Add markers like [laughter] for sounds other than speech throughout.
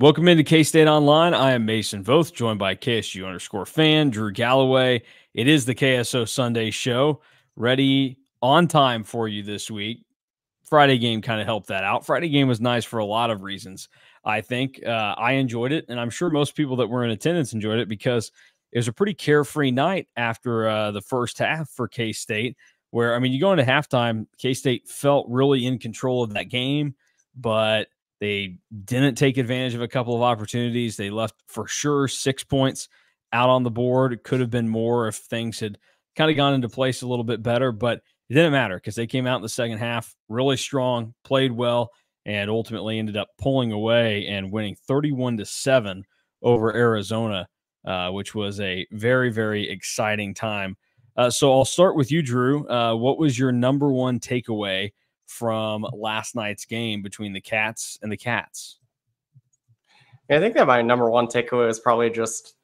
Welcome into K State Online. I am Mason Voth, joined by KSU underscore fan Drew Galloway. It is the KSO Sunday show, ready on time for you this week. Friday game kind of helped that out. Friday game was nice for a lot of reasons. I think uh, I enjoyed it, and I'm sure most people that were in attendance enjoyed it because it was a pretty carefree night after uh, the first half for K State. Where I mean, you go into halftime, K State felt really in control of that game, but they didn't take advantage of a couple of opportunities. They left for sure six points out on the board. It could have been more if things had kind of gone into place a little bit better, but it didn't matter because they came out in the second half really strong, played well, and ultimately ended up pulling away and winning 31 to 7 over Arizona, uh, which was a very, very exciting time. Uh, so I'll start with you, Drew. Uh, what was your number one takeaway from last night's game between the Cats and the Cats? I think that my number one takeaway is probably just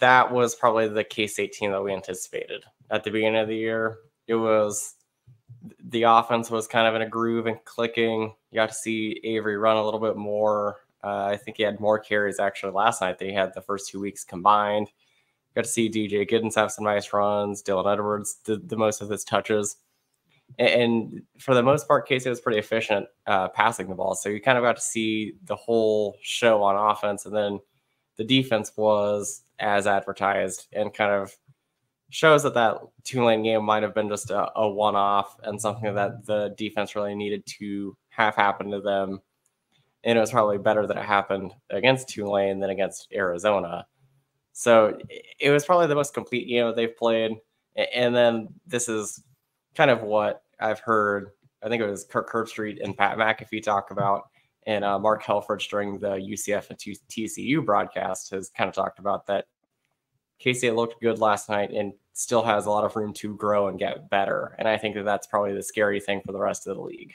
that was probably the K State team that we anticipated at the beginning of the year. It was the offense was kind of in a groove and clicking. You got to see Avery run a little bit more. Uh, I think he had more carries actually last night. They had the first two weeks combined. You got to see DJ Giddens have some nice runs. Dylan Edwards did the most of his touches and for the most part, Casey was pretty efficient uh, passing the ball. So you kind of got to see the whole show on offense, and then the defense was as advertised, and kind of shows that that Tulane game might have been just a, a one-off and something that the defense really needed to have happen to them. And it was probably better that it happened against Tulane than against Arizona. So it was probably the most complete game they've played. And then this is kind of what I've heard. I think it was Kirk Herbstreit and Pat McAfee talk about, and uh, Mark Helfrich during the UCF and TCU broadcast has kind of talked about that. Casey looked good last night and still has a lot of room to grow and get better. And I think that that's probably the scary thing for the rest of the league.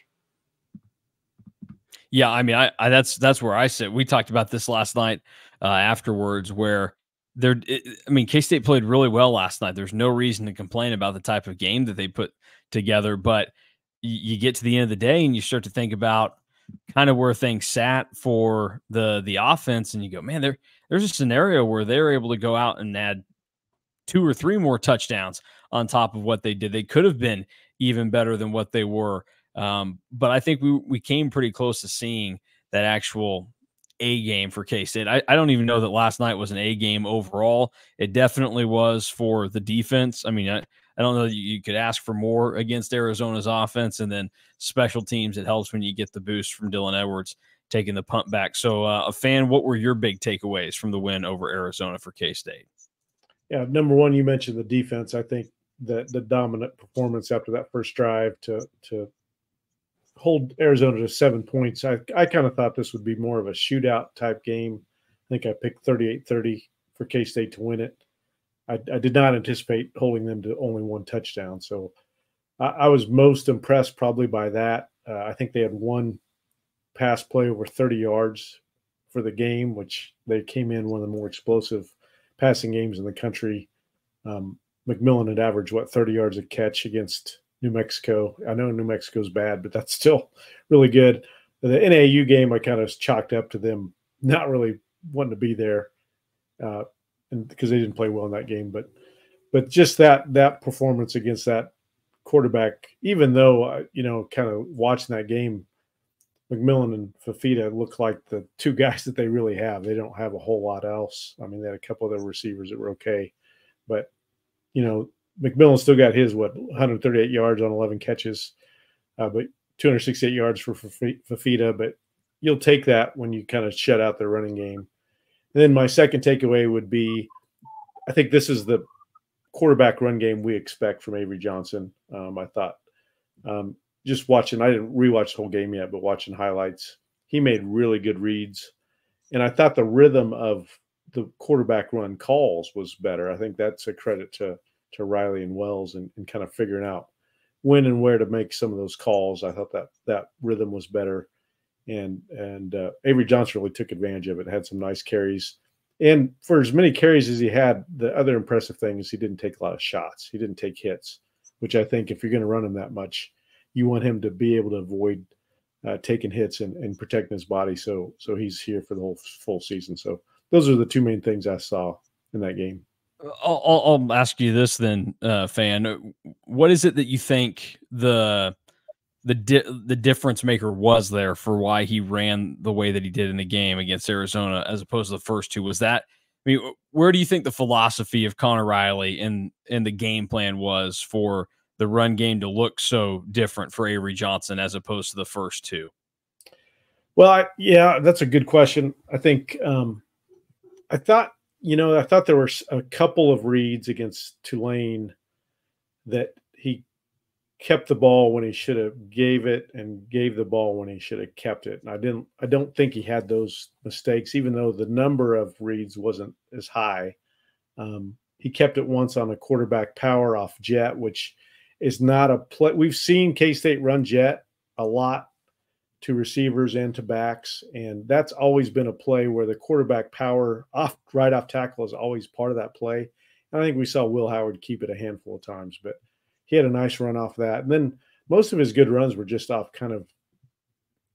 Yeah, I mean, I, I that's that's where I sit. We talked about this last night uh, afterwards, where there. I mean, K State played really well last night. There's no reason to complain about the type of game that they put together. But you, you get to the end of the day and you start to think about kind of where things sat for the the offense, and you go, man, there there's a scenario where they're able to go out and add two or three more touchdowns on top of what they did. They could have been even better than what they were. Um, but I think we we came pretty close to seeing that actual A game for K State. I, I don't even know that last night was an A game overall. It definitely was for the defense. I mean, I, I don't know that you could ask for more against Arizona's offense, and then special teams. It helps when you get the boost from Dylan Edwards taking the punt back. So, uh, a fan, what were your big takeaways from the win over Arizona for K State? Yeah, number one, you mentioned the defense. I think that the dominant performance after that first drive to to hold Arizona to seven points. I, I kind of thought this would be more of a shootout type game. I think I picked 38 30 for K State to win it. I, I, did not anticipate holding them to only one touchdown. So I, I was most impressed probably by that. Uh, I think they had one pass play over 30 yards for the game, which they came in one of the more explosive passing games in the country. Um, McMillan had averaged what 30 yards a catch against New Mexico. I know New Mexico's bad, but that's still really good. The NAU game, I kind of chalked up to them not really wanting to be there. Uh, and because they didn't play well in that game, but but just that that performance against that quarterback, even though uh, you know, kind of watching that game, McMillan and Fifita look like the two [laughs] guys that they really have. They don't have a whole lot else. I mean, they had a couple of their receivers that were okay, but you know, McMillan still got his what 138 yards on 11 catches, uh, but 268 yards for Fifita. But you'll take that when you kind of shut out their running game. And then my second takeaway would be I think this is the quarterback run game we expect from Avery Johnson. Um, I thought um, just watching, I didn't rewatch the whole game yet, but watching highlights, he made really good reads. And I thought the rhythm of the quarterback run calls was better. I think that's a credit to to Riley and Wells and, and kind of figuring out when and where to make some of those calls. I thought that that rhythm was better and and uh, Avery Johnson really took advantage of it. Had some nice carries, and for as many carries as he had, the other impressive thing is he didn't take a lot of shots. He didn't take hits, which I think if you're going to run him that much, you want him to be able to avoid uh, taking hits and, and protecting his body. So so he's here for the whole full season. So those are the two main things I saw in that game. I'll, I'll ask you this then, uh, fan. What is it that you think the the di- the difference maker was there for why he ran the way that he did in the game against Arizona as opposed to the first two? Was that I mean, where do you think the philosophy of Conor Riley and and the game plan was for the run game to look so different for Avery Johnson as opposed to the first two? Well, I, yeah, that's a good question. I think um, I thought you know I thought there were a couple of reads against Tulane that he kept the ball when he should have gave it and gave the ball when he should have kept it. And I didn't I don't think he had those mistakes, even though the number of reads wasn't as high. Um, he kept it once on a quarterback power off jet, which is not a play. We've seen K State run jet a lot to receivers and to backs, and that's always been a play where the quarterback power off right off tackle is always part of that play. And I think we saw Will Howard keep it a handful of times, but he had a nice run off that. And then most of his good runs were just off kind of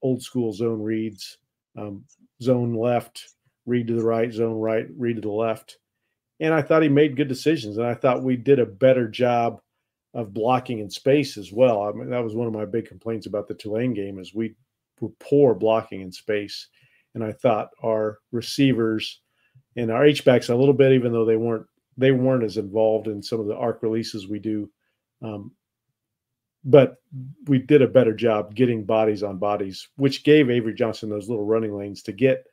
old school zone reads, um, zone left, read to the right, zone right, read to the left. And I thought he made good decisions. And I thought we did a better job of blocking in space as well. I mean, that was one of my big complaints about the Tulane game is we were poor blocking in space. And I thought our receivers and our H backs a little bit, even though they weren't they weren't as involved in some of the arc releases we do um, but we did a better job getting bodies on bodies, which gave Avery Johnson those little running lanes to get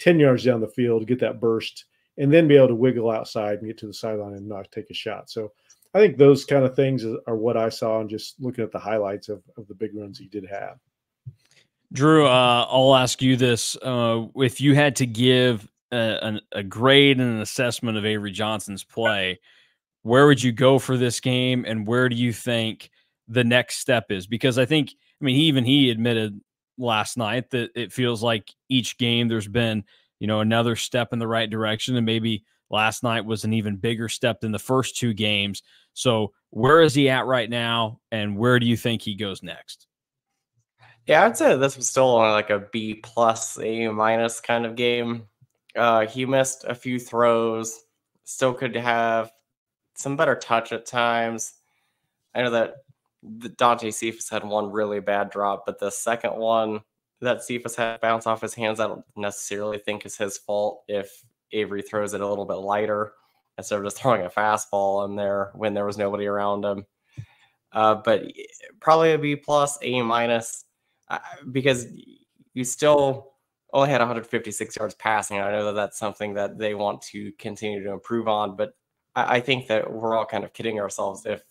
10 yards down the field, get that burst, and then be able to wiggle outside and get to the sideline and not take a shot. So I think those kind of things are what I saw and just looking at the highlights of, of the big runs he did have. Drew, uh, I'll ask you this. Uh, if you had to give a, a, grade and an assessment of Avery Johnson's play, where would you go for this game and where do you think the next step is because i think i mean he, even he admitted last night that it feels like each game there's been you know another step in the right direction and maybe last night was an even bigger step than the first two games so where is he at right now and where do you think he goes next yeah i'd say this was still like a b plus a minus kind of game uh he missed a few throws still could have some better touch at times. I know that Dante Cephas had one really bad drop, but the second one that Cephas had bounce off his hands, I don't necessarily think is his fault if Avery throws it a little bit lighter instead of just throwing a fastball in there when there was nobody around him. Uh, but probably a B plus, A minus, because you still only had 156 yards passing. I know that that's something that they want to continue to improve on, but I, I think that we're all kind of kidding ourselves if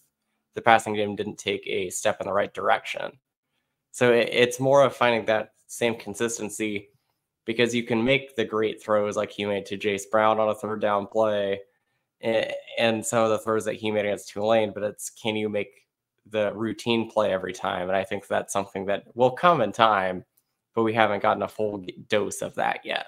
the passing game didn't take a step in the right direction. So it, it's more of finding that same consistency because you can make the great throws like he made to Jayce Brown on a third down play and some of the throws that he made against Tulane, but it's can you make the routine play every time? And I think that's something that will come in time, but we haven't gotten a full dose of that yet.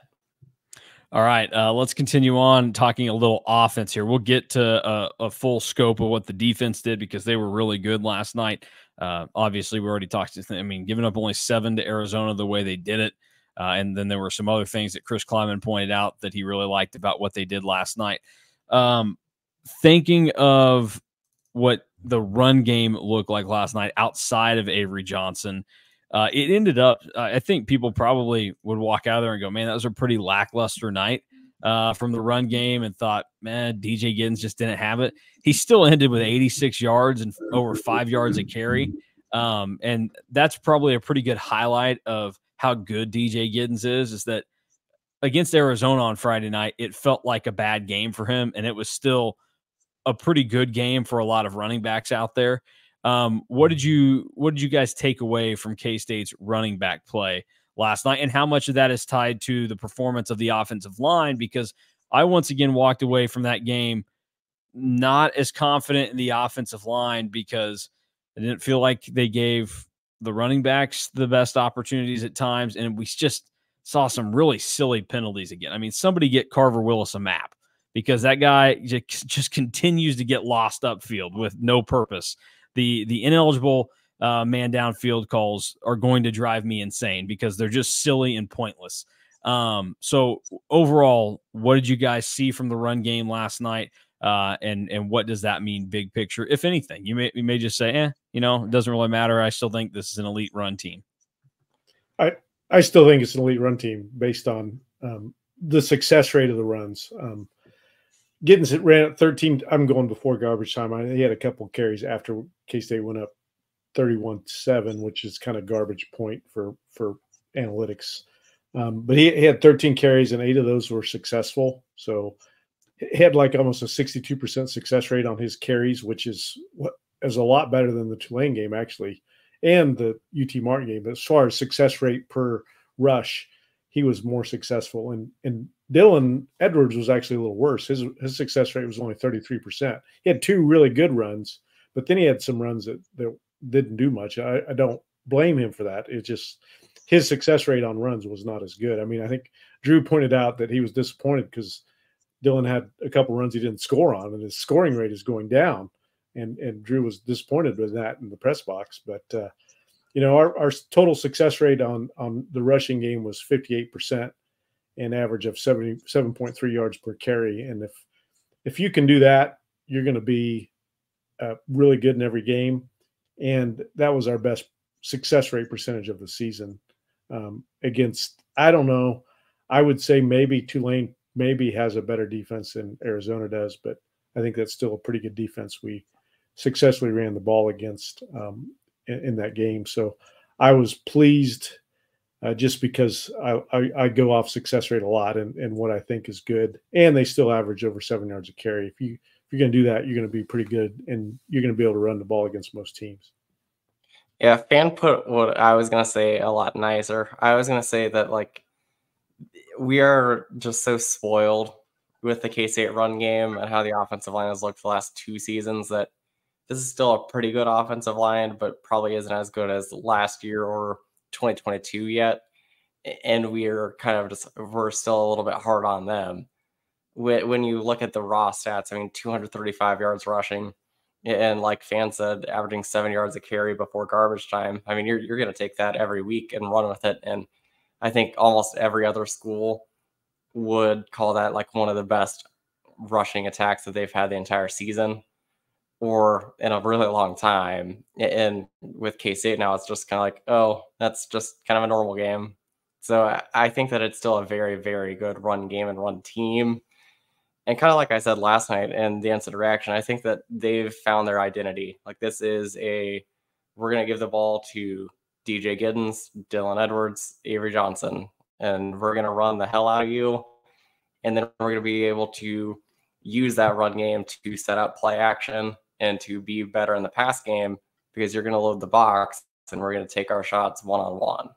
All right, uh, let's continue on talking a little offense here. We'll get to a, a, full scope of what the defense did because they were really good last night. Uh, obviously, we already talked. To, I mean, giving up only seven to Arizona the way they did it, uh, and then there were some other things that Chris Klieman pointed out that he really liked about what they did last night. Um, thinking of what the run game looked like last night outside of Avery Johnson. Uh, it ended up, I think people probably would walk out there and go, man, that was a pretty lackluster night uh, from the run game and thought, man, DJ Giddens just didn't have it. He still ended with 86 yards and over five yards a carry. Um, and that's probably a pretty good highlight of how good DJ Giddens is, is that against Arizona on Friday night, it felt like a bad game for him. And it was still a pretty good game for a lot of running backs out there. Um, what did you what did you guys take away from K State's running back play last night, and how much of that is tied to the performance of the offensive line? Because I once again walked away from that game not as confident in the offensive line because I didn't feel like they gave the running backs the best opportunities at times, and we just saw some really silly penalties again. I mean, somebody get Carver Willis a map because that guy just, just continues to get lost upfield with no purpose the the ineligible uh, man downfield calls are going to drive me insane because they're just silly and pointless. Um, so overall, what did you guys see from the run game last night? Uh, and and what does that mean, big picture, if anything? You may you may just say, eh, you know, it doesn't really matter. I still think this is an elite run team. I I still think it's an elite run team based on um, the success rate of the runs. Um, Giddens it ran at 13. I'm going before garbage time. I, he had a couple carries after K State went up 31 7, which is kind of garbage point for for analytics. Um, but he, he, had 13 carries and eight of those were successful. So he had like almost a 62% success rate on his carries, which is what is a lot better than the Tulane game actually, and the UT Martin game. But as far as success rate per rush, he was more successful. And and Dylan Edwards was actually a little worse. His his success rate was only 33%. He had two really good runs, but then he had some runs that, that didn't do much. I, I don't blame him for that. It just his success rate on runs was not as good. I mean, I think Drew pointed out that he was disappointed because Dylan had a couple runs he didn't score on, and his scoring rate is going down. And and Drew was disappointed with that in the press box. But uh, you know, our, our total success rate on on the rushing game was 58 percent, an average of 77.3 yards per carry. And if if you can do that, you're going to be uh, really good in every game. And that was our best success rate percentage of the season um, against. I don't know. I would say maybe Tulane maybe has a better defense than Arizona does, but I think that's still a pretty good defense. We successfully ran the ball against um, in, in, that game, so I was pleased uh, just because I, I, I, go off success rate a lot and, and what I think is good, and they still average over seven yards of carry. If you if you're going to do that, you're going to be pretty good, and you're going to be able to run the ball against most teams. Yeah, fan put what I was gonna say a lot nicer. I was gonna say that like we are just so spoiled with the K State run game and how the offensive line has looked the last two seasons that this is still a pretty good offensive line, but probably isn't as good as last year or 2022 yet. And we're kind of just we're still a little bit hard on them. When you look at the raw stats, I mean, 235 yards rushing, and like Fan said, averaging seven yards a carry before garbage time. I mean, you're you're going to take that every week and run with it. And I think almost every other school would call that like one of the best rushing attacks that they've had the entire season or in a really long time. And with K State now, it's just kind of like, oh, that's just kind of a normal game. So I think that it's still a very, very good run game and run team and kind of like I said last night in the instant reaction, I think that they've found their identity. Like this is a we're gonna give the ball to DJ Giddens, Dylan Edwards, Avery Johnson, and we're gonna run the hell out of you. And then we're gonna be able to use that run game to set up play action and to be better in the pass game because you're gonna load the box and we're gonna take our shots one on one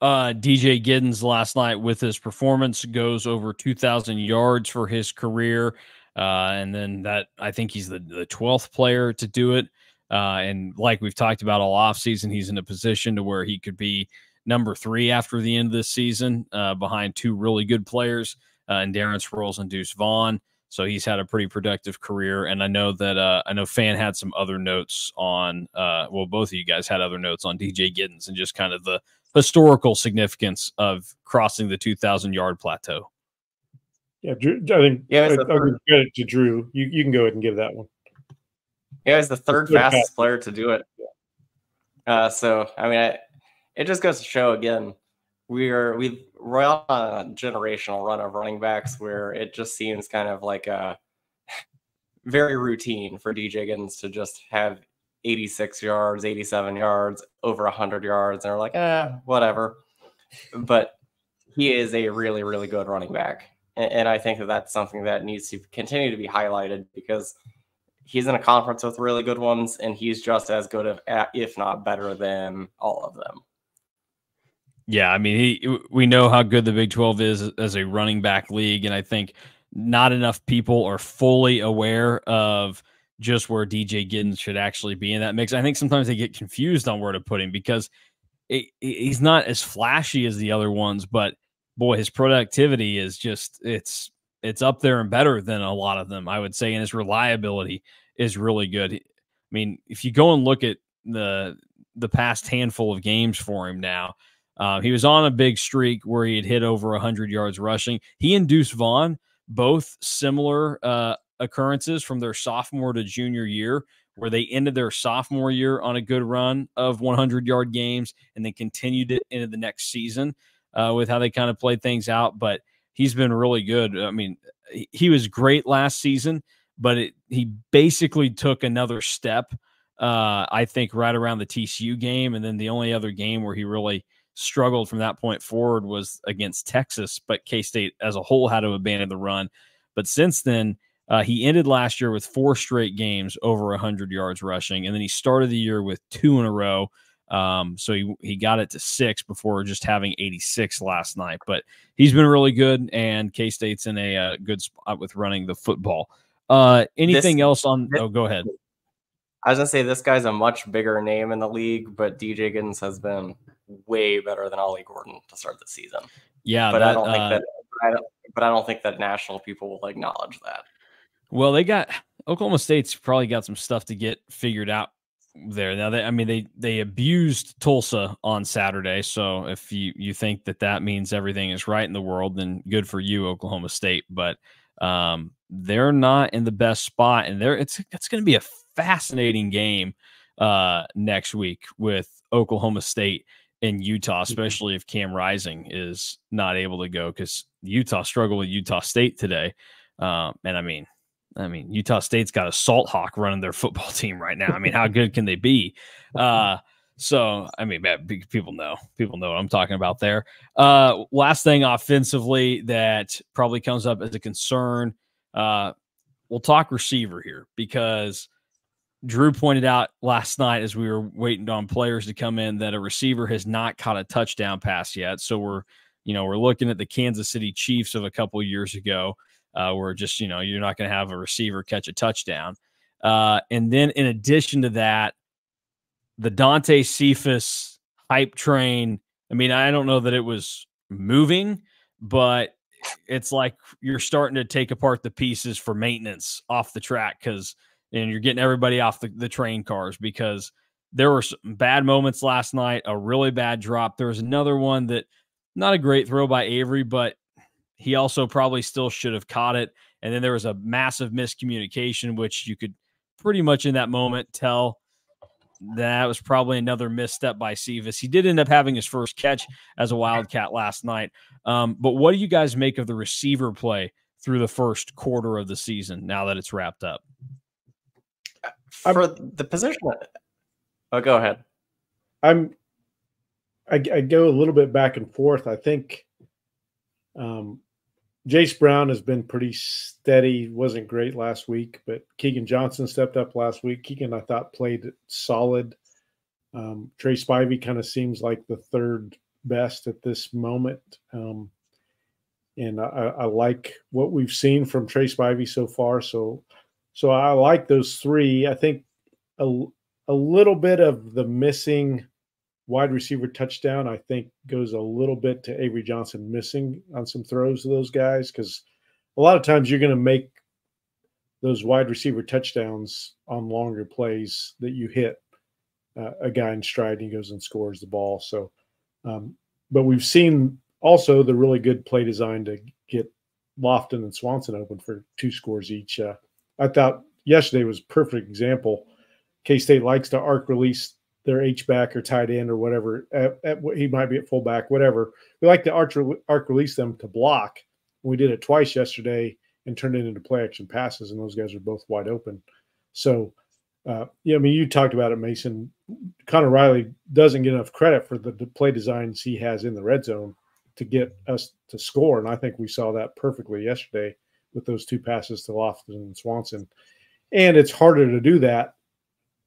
uh, DJ Giddens last night with his performance goes over 2,000 yards for his career. Uh, and then that, I think he's the, the 12th player to do it. Uh, and like we've talked about all offseason, he's in a position to where he could be number three after the end of this season uh, behind two really good players uh, and Darren Sproles and Deuce Vaughn. So he's had a pretty productive career, and I know that uh, I know Fan had some other notes on. Uh, well, both of you guys had other notes on DJ Giddens and just kind of the historical significance of crossing the 2,000 yard plateau. Yeah, Drew, I think yeah, I, I'll give credit to Drew. You, you can go ahead and give that one. Yeah, he's the third fastest player to do it. Uh, so I mean, I, it just goes to show again, we're we we're on a generational run of running backs where [laughs] it just seems kind of like a [laughs] very routine for DJ Giddens to just have 86 yards, 87 yards, over 100 yards, and we're like, eh, whatever. But he is a really, really good running back. And, and I think that that's something that needs to continue to be highlighted because he's in a conference with really good ones, and he's just as good, if not better, than all of them. Yeah, I mean, he, we know how good the Big 12 is uh, as a running back league, and I think not enough people are fully aware of – just where DJ Giddens should actually be in that mix. I think sometimes they get confused on where to put him because it, he's not as flashy as the other ones, but boy, his productivity is just it's it's up there and better than a lot of them, I would say, and his reliability is really good. I mean, if you go and look at the the past handful of games for him now. Uh, he was on a big streak where he had hit over 100 yards rushing. He and Deuce Vaughn, both similar uh, occurrences from their sophomore to junior year, where they ended their sophomore year on a good run of 100 yard games and then continued it into the next season uh, with how they kind of played things out. But he's been really good. I mean, he was great last season, but it, he basically took another step. Uh, I think right around the TCU game, and then the only other game where he really struggled from that point forward was against Texas. But K State as a whole had to abandon the run. But since then, uh, he ended last year with four straight games over 100 yards rushing, and then he started the year with two in a row. Um, so he, he got it to six before just having 86 last night. But he's been really good, and K State's in a uh, good spot with running the football. Uh, anything this, else on? This, oh, go ahead. I was gonna say this guy's a much bigger name in the league, but DJ Giddens has been way better than Ollie Gordon to start the season. Yeah, but that, I don't think uh, that. I don't, but I don't think that national people will acknowledge that. Well, they got Oklahoma State's probably got some stuff to get figured out there. Now, they, I mean, they they abused Tulsa on Saturday. So if you you think that that means everything is right in the world, then good for you, Oklahoma State. But um, they're not in the best spot, and they're it's it's going to be a fascinating game uh, next week with Oklahoma State and Utah, mm-hmm. especially if Cam Rising is not able to go because Utah struggled with Utah State today. Um, and I mean, I mean, Utah State's got a Salt Hawk running their [laughs] football team right now. I mean, how good can they be? [laughs] Uh, so, I mean, people know, people know what I'm talking about there. Uh, last thing offensively that probably comes up as a concern. Uh, we'll talk receiver here because Drew pointed out last night as we were waiting on players to come in that a receiver has not caught a touchdown pass yet. So we're, you know, we're looking at the Kansas City Chiefs of a couple years ago uh, where just you know you're not going to have a receiver catch a touchdown. Uh, and then in addition to that, the Dante Cephas hype train. I mean, I don't know that it was moving, but it's like you're starting to take apart the pieces for maintenance off the track because and you're getting everybody off the, the train cars because there were some bad moments last night, a really bad drop. There was another one that not a great throw by Avery, but he also probably still should have caught it. And then there was a massive miscommunication, which you could pretty much in that moment tell that was probably another misstep by Cephas. He did end up having his first catch as a Wildcat last night. Um, but what do you guys make of the receiver play through the first quarter of the season now that it's wrapped up? For the position, oh, go ahead. I'm. I, I go a little bit back and forth. I think um, Jayce Brown has been pretty steady. wasn't great last week, but Keegan Johnson stepped up last week. Keegan, I thought, played solid. Um, Tre Spivey kind of seems like the third best at this moment. Um, and I, I, like what we've seen from Tre Spivey so far. So, so I like those three. I think a, a little bit of the missing wide receiver touchdown, I think, goes a little bit to Avery Johnson missing on some throws to those guys because a lot of times you're going to make those wide receiver touchdowns on longer plays that you hit uh, a guy in stride and he goes and scores the ball. So, um, but we've seen also the really good play design to get Loftin and Swanson open for two scores each. Uh, I thought yesterday was perfect example. K State likes to arc release their H back or tight end or whatever. At, at, he might be at fullback, whatever. We like to arch, arc release them to block. We did it twice yesterday and turned it into play action passes, and those guys are both wide open. So, uh, yeah, I mean, you talked about it, Mason. Conor Riley doesn't get enough credit for the, the play designs he has in the red zone to get us to score, and I think we saw that perfectly yesterday with those two passes to Loftin and Swanson. And it's harder to do that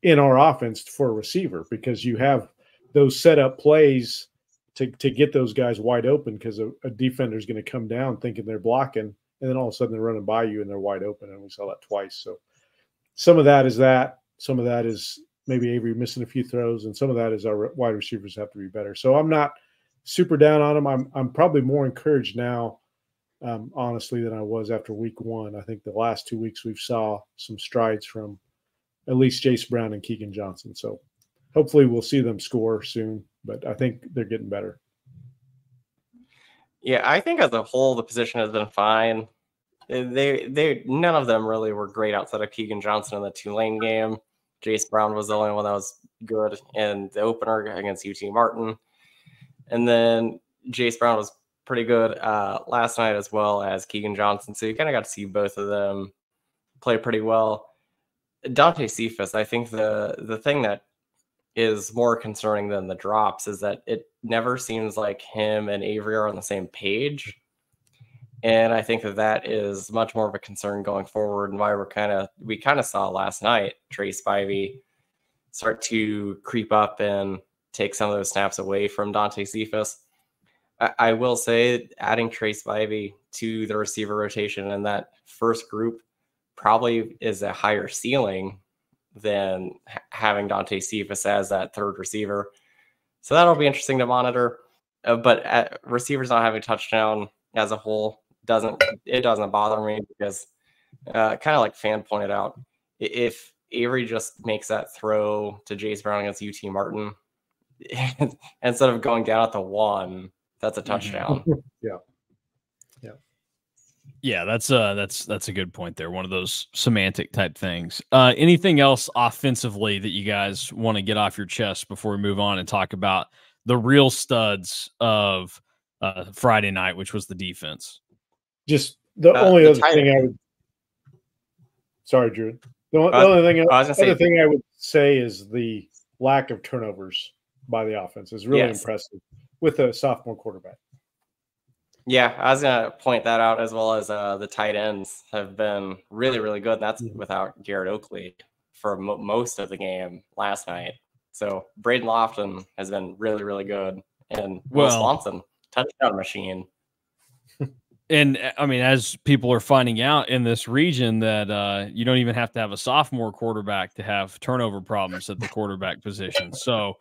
in our offense for a receiver because you have those set up plays to, to get those guys wide open because a, a defender is going to come down thinking they're blocking and then all of a sudden they're running by you and they're wide open and we saw that twice. So some of that is that some of that is maybe avery missing a few throws and some of that is our wide receivers have to be better. So i'm not super down on them i'm, I'm probably more encouraged now um, honestly than i was after week one i think the last two weeks we've saw some strides from at least Jayce Brown and Keegan Johnson. So hopefully we'll see them score soon. But I think they're getting better. Yeah, I think as a whole the position has been fine. They they none of them really were great outside of Keegan Johnson in the Tulane game. Jayce Brown was the only one that was good in the opener against UT Martin. And then Jayce Brown was pretty good uh, last night as well as Keegan Johnson. So you kind of got to see both of them play pretty well. Dante Cephas, I think the the thing that is more concerning than the drops is that it never seems like him and Avery are on the same page. And I think that that is much more of a concern going forward and why we're kind of, we kind of saw last night Tre Spivey start to creep up and take some of those snaps away from Dante Cephas. I, I will say adding Tre Spivey to the receiver rotation in that first group probably is a higher ceiling than having Dante Cephas as that third receiver. So that'll be interesting to monitor. Uh, but at, receivers not having touchdown as a whole doesn't it doesn't bother me because uh, kind of like fan pointed out, if Avery just makes that throw to Jayce Brown against UT Martin [laughs] instead of going down at the one, that's a mm-hmm. touchdown. [laughs] yeah. Yeah, that's uh that's that's a good point there. One of those semantic type things. Uh anything else offensively that you guys want to get off your chest before we move on and talk about the real studs of uh Friday night, which was the defense? Just the uh, only the other thing I would Sorry, Drew. The, the uh, only thing I, other say, thing I would say is the lack of turnovers by the offense is really yes. impressive with a sophomore quarterback. Yeah, I was gonna point that out as well as uh, the tight ends have been really, really good. That's mm-hmm. without Garrett Oakley for mo- most of the game last night. So Brayden Loftin has been really, really good, and Will well, Swanson touchdown machine. [laughs] And I mean, as people are finding out in this region, that uh, you don't even have to have a sophomore quarterback to have turnover problems at the quarterback position. So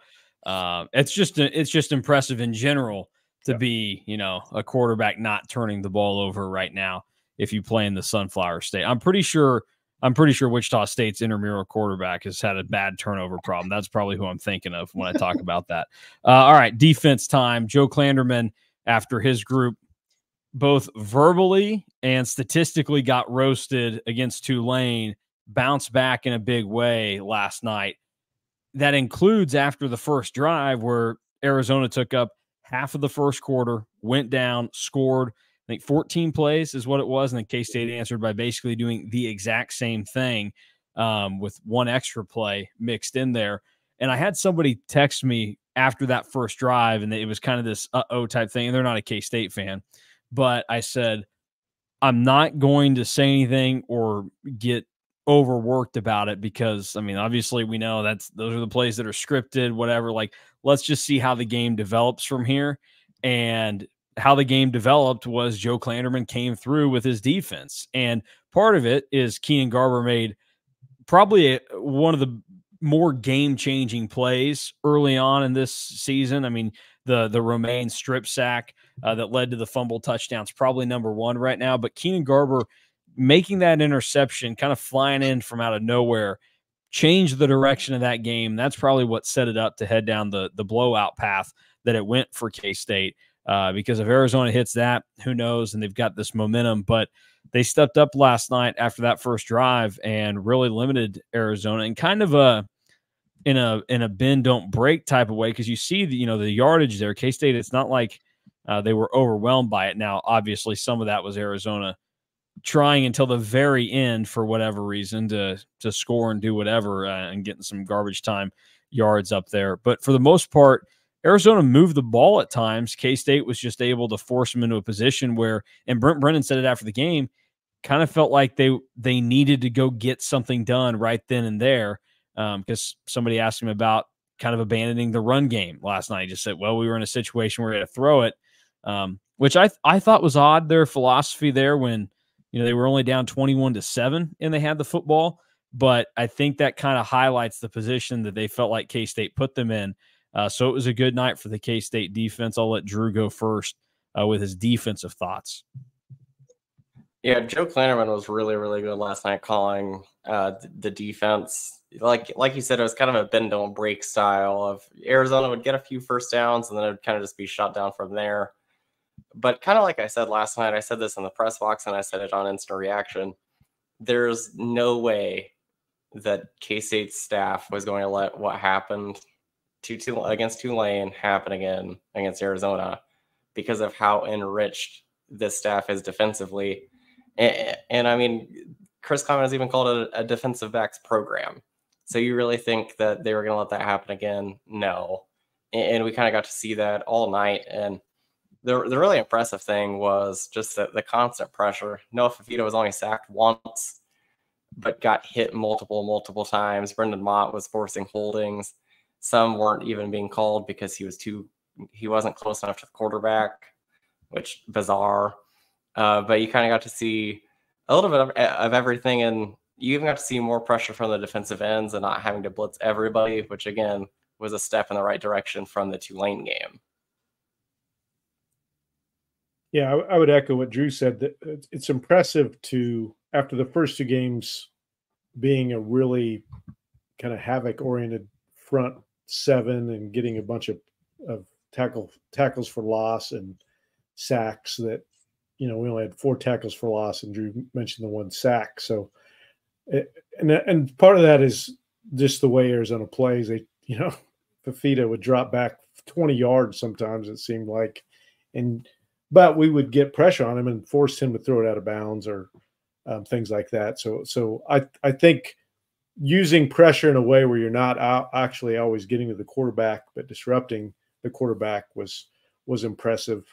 uh, it's just it's just impressive in general to be, you know, a quarterback not turning the ball over right now if you play in the Sunflower State. I'm pretty sure I'm pretty sure Wichita State's intramural quarterback has had a bad turnover problem. That's probably who I'm thinking of when I talk [laughs] about that. Uh, all right, defense time. Joe Klanderman, after his group, both verbally and statistically got roasted against Tulane, bounced back in a big way last night. That includes after the first drive where Arizona took up half of the first quarter, went down, scored. I think 14 plays is what it was. And then K State answered by basically doing the exact same thing um, with one extra play mixed in there. And I had somebody text me after that first drive, and it was kind of this uh oh type thing. And they're not a K State fan, but I said, I'm not going to say anything or get overworked about it because I mean, obviously we know that's those are the plays that are scripted, whatever. Like, let's just see how the game develops from here. And how the game developed was Joe Klanderman came through with his defense. And part of it is Keenan Garber made probably a, one of the more game changing plays early on in this season. I mean, the the Romaine strip sack uh, that led to the fumble touchdowns probably number one right now. But Keenan Garber making that interception, kind of flying in from out of nowhere, changed the direction of that game. That's probably what set it up to head down the the blowout path that it went for K State. Uh, because if Arizona hits that, who knows? And they've got this momentum, but they stepped up last night after that first drive and really limited Arizona and kind of a in a in a bend don't break type of way because you see the you know the yardage there. K State, it's not like uh, they were overwhelmed by it. Now, obviously, some of that was Arizona trying until the very end for whatever reason to to score and do whatever uh, and getting some garbage time yards up there. But for the most part, Arizona moved the ball at times. K State was just able to force them into a position where, and Brent Brennan said it after the game, kind of felt like they they needed to go get something done right then and there. Because um, somebody asked him about kind of abandoning the run game last night. He just said, "Well, we were in a situation where we had to throw it," um, which I I thought was odd. Their philosophy there when you know, they were only down 21 to 7 and they had the football, but I think that kind of highlights the position that they felt like K State put them in. Uh, so it was a good night for the K State defense. I'll let Drew go first uh, with his defensive thoughts. Yeah, Joe Klanderman was really, really good last night calling uh, the defense. Like, like you said, it was kind of a bend don't break style of Arizona would get a few first downs and then it would kind of just be shot down from there. But kind of like I said last night, I said this in the press box and I said it on instant reaction. There's no way that K State's staff was going to let what happened to, to against Tulane happen again against Arizona because of how enriched this staff is defensively. And, and I mean, Chris Klieman has even called it a, a defensive backs program. So you really think that they were going to let that happen again? No. And, and we kind of got to see that all night. And the, the really impressive thing was just the, the constant pressure. Noah Fifita was only sacked once, but got hit multiple, multiple times. Brendan Mott was forcing holdings. Some weren't even being called because he was too he wasn't close enough to the quarterback, which bizarre. Uh, but you kind of got to see a little bit of, of everything, and you even got to see more pressure from the defensive ends and not having to blitz everybody, which again was a step in the right direction from the Tulane game. Yeah, I, I would echo what Drew said. That it's impressive to after the first two games being a really kind of havoc oriented front seven and getting a bunch of, of tackle tackles for loss and sacks that you know we only had four tackles for loss and Drew mentioned the one sack so it, and and part of that is just the way Arizona plays they [laughs] you know Fifita would drop back 20 yards sometimes it seemed like and but we would get pressure on him and force him to throw it out of bounds or um, things like that so so I I think using pressure in a way where you're not actually always getting to the quarterback but disrupting the quarterback was was impressive.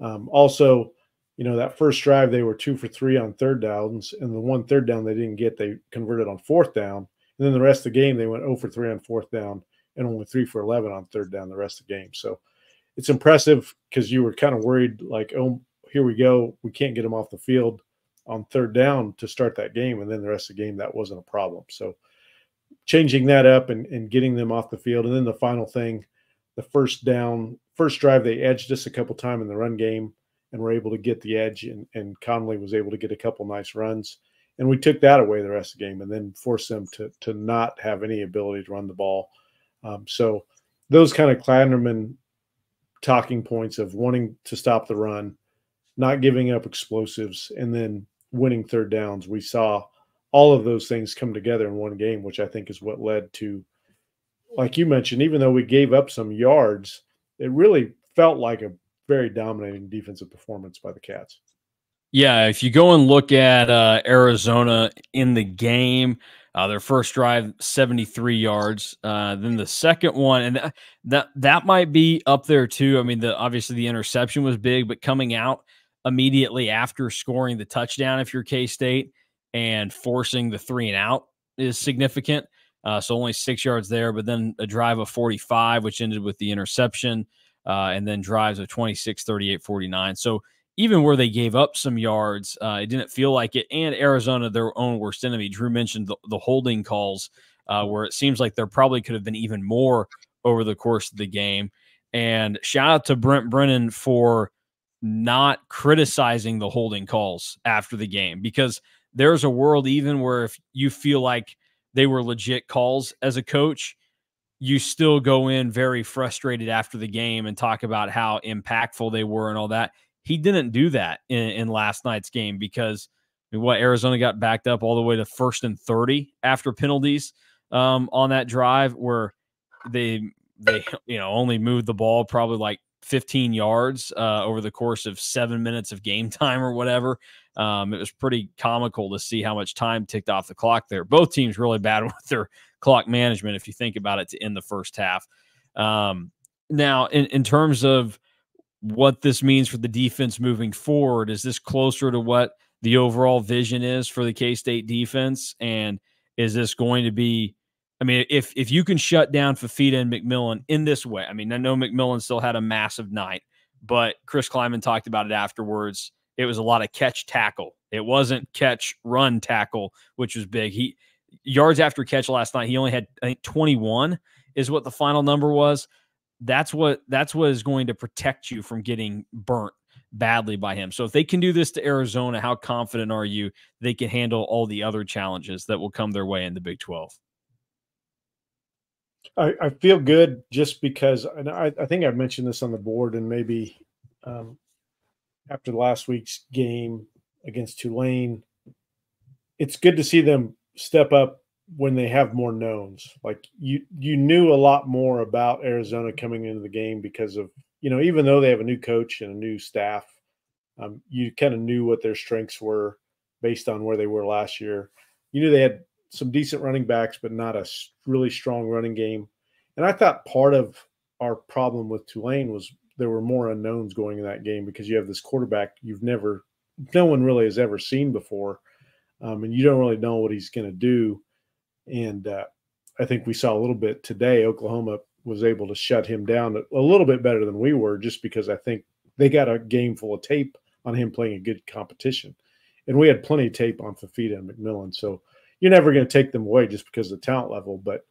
Um, also, you know that first drive they were two for three on third downs, and the one third down they didn't get they converted on fourth down, and then the rest of the game they went 0 for three on fourth down and only three for 11 on third down the rest of the game. So it's impressive because you were kind of worried like oh here we go we can't get them off the field on third down to start that game, and then the rest of the game that wasn't a problem. So changing that up and, and getting them off the field, and then the final thing the first down, first drive, they edged us a couple times in the run game and were able to get the edge. And, and Conley was able to get a couple nice runs. And we took that away the rest of the game and then forced them to, to not have any ability to run the ball. Um, so those kind of Klanderman talking points of wanting to stop the run, not giving up explosives, and then winning third downs. We saw all of those things come together in one game, which I think is what led to like you mentioned, even though we gave up some yards, it really felt like a very dominating defensive performance by the Cats. Yeah, if you go and look at uh, Arizona in the game, uh, their first drive, 73 yards. Uh, then the second one, and that, that that might be up there too. I mean, the obviously the interception was big, but coming out immediately after scoring the touchdown, if you're K State, and forcing the three and out is significant. Uh, so only six yards there, but then a drive of 45, which ended with the interception, uh, and then drives of 26, 38, 49. So even where they gave up some yards, uh, it didn't feel like it. And Arizona, their own worst enemy. Drew mentioned the, the holding calls, uh, where it seems like there probably could have been even more over the course of the game. And shout out to Brent Brennan for not criticizing the holding calls after the game because there's a world even where if you feel like they were legit calls as a coach, you still go in very frustrated after the game and talk about how impactful they were and all that. He didn't do that in, in last night's game because I mean, what Arizona got backed up all the way to first and 30 after penalties um, on that drive where they they you know only moved the ball probably like 15 yards uh, over the course of seven minutes of game [laughs] time or whatever. Um, it was pretty comical to see how much time ticked off the clock there. Both teams really bad [laughs] with their clock management, if you think about it, to end the first half. Um, now, in, in terms of what this means for the defense moving forward, is this closer to what the overall vision is for the K State defense? And is this going to be I mean, if if you can shut down Fifita and McMillan in this way, I mean, I know McMillan still had a massive night, but Chris Klieman talked about it afterwards it was a lot of catch tackle. It wasn't catch run tackle, which was big. He yards after catch last night, he only had I think 21 is what the final number was. That's what that's what is going to protect you from getting burnt badly by him. So if they can do this to Arizona, how confident are you they can handle all the other challenges that will come their way in the Big 12? I, I feel good just because, and I, I think I mentioned this on the board, and maybe um, after last week's game against Tulane, it's good to see them step up when they have more knowns. Like you, you knew a lot more about Arizona coming into the game because of you know, even though they have a new coach and a new staff, um, you kind of knew what their strengths were based on where they were last year. You knew they had some decent running backs, but not a really strong running game. And I thought part of our problem with Tulane was there were more unknowns going in that game because you have this quarterback you've never, no one really has ever seen before, um, and you don't really know what he's going to do. And uh, I think we saw a little bit today. Oklahoma was able to shut him down a little bit better than we were, just because I think they got a game full of tape on him playing a good competition, and we had plenty of tape on Fifita and McMillan. So you're never going to take them away just because of the talent level. But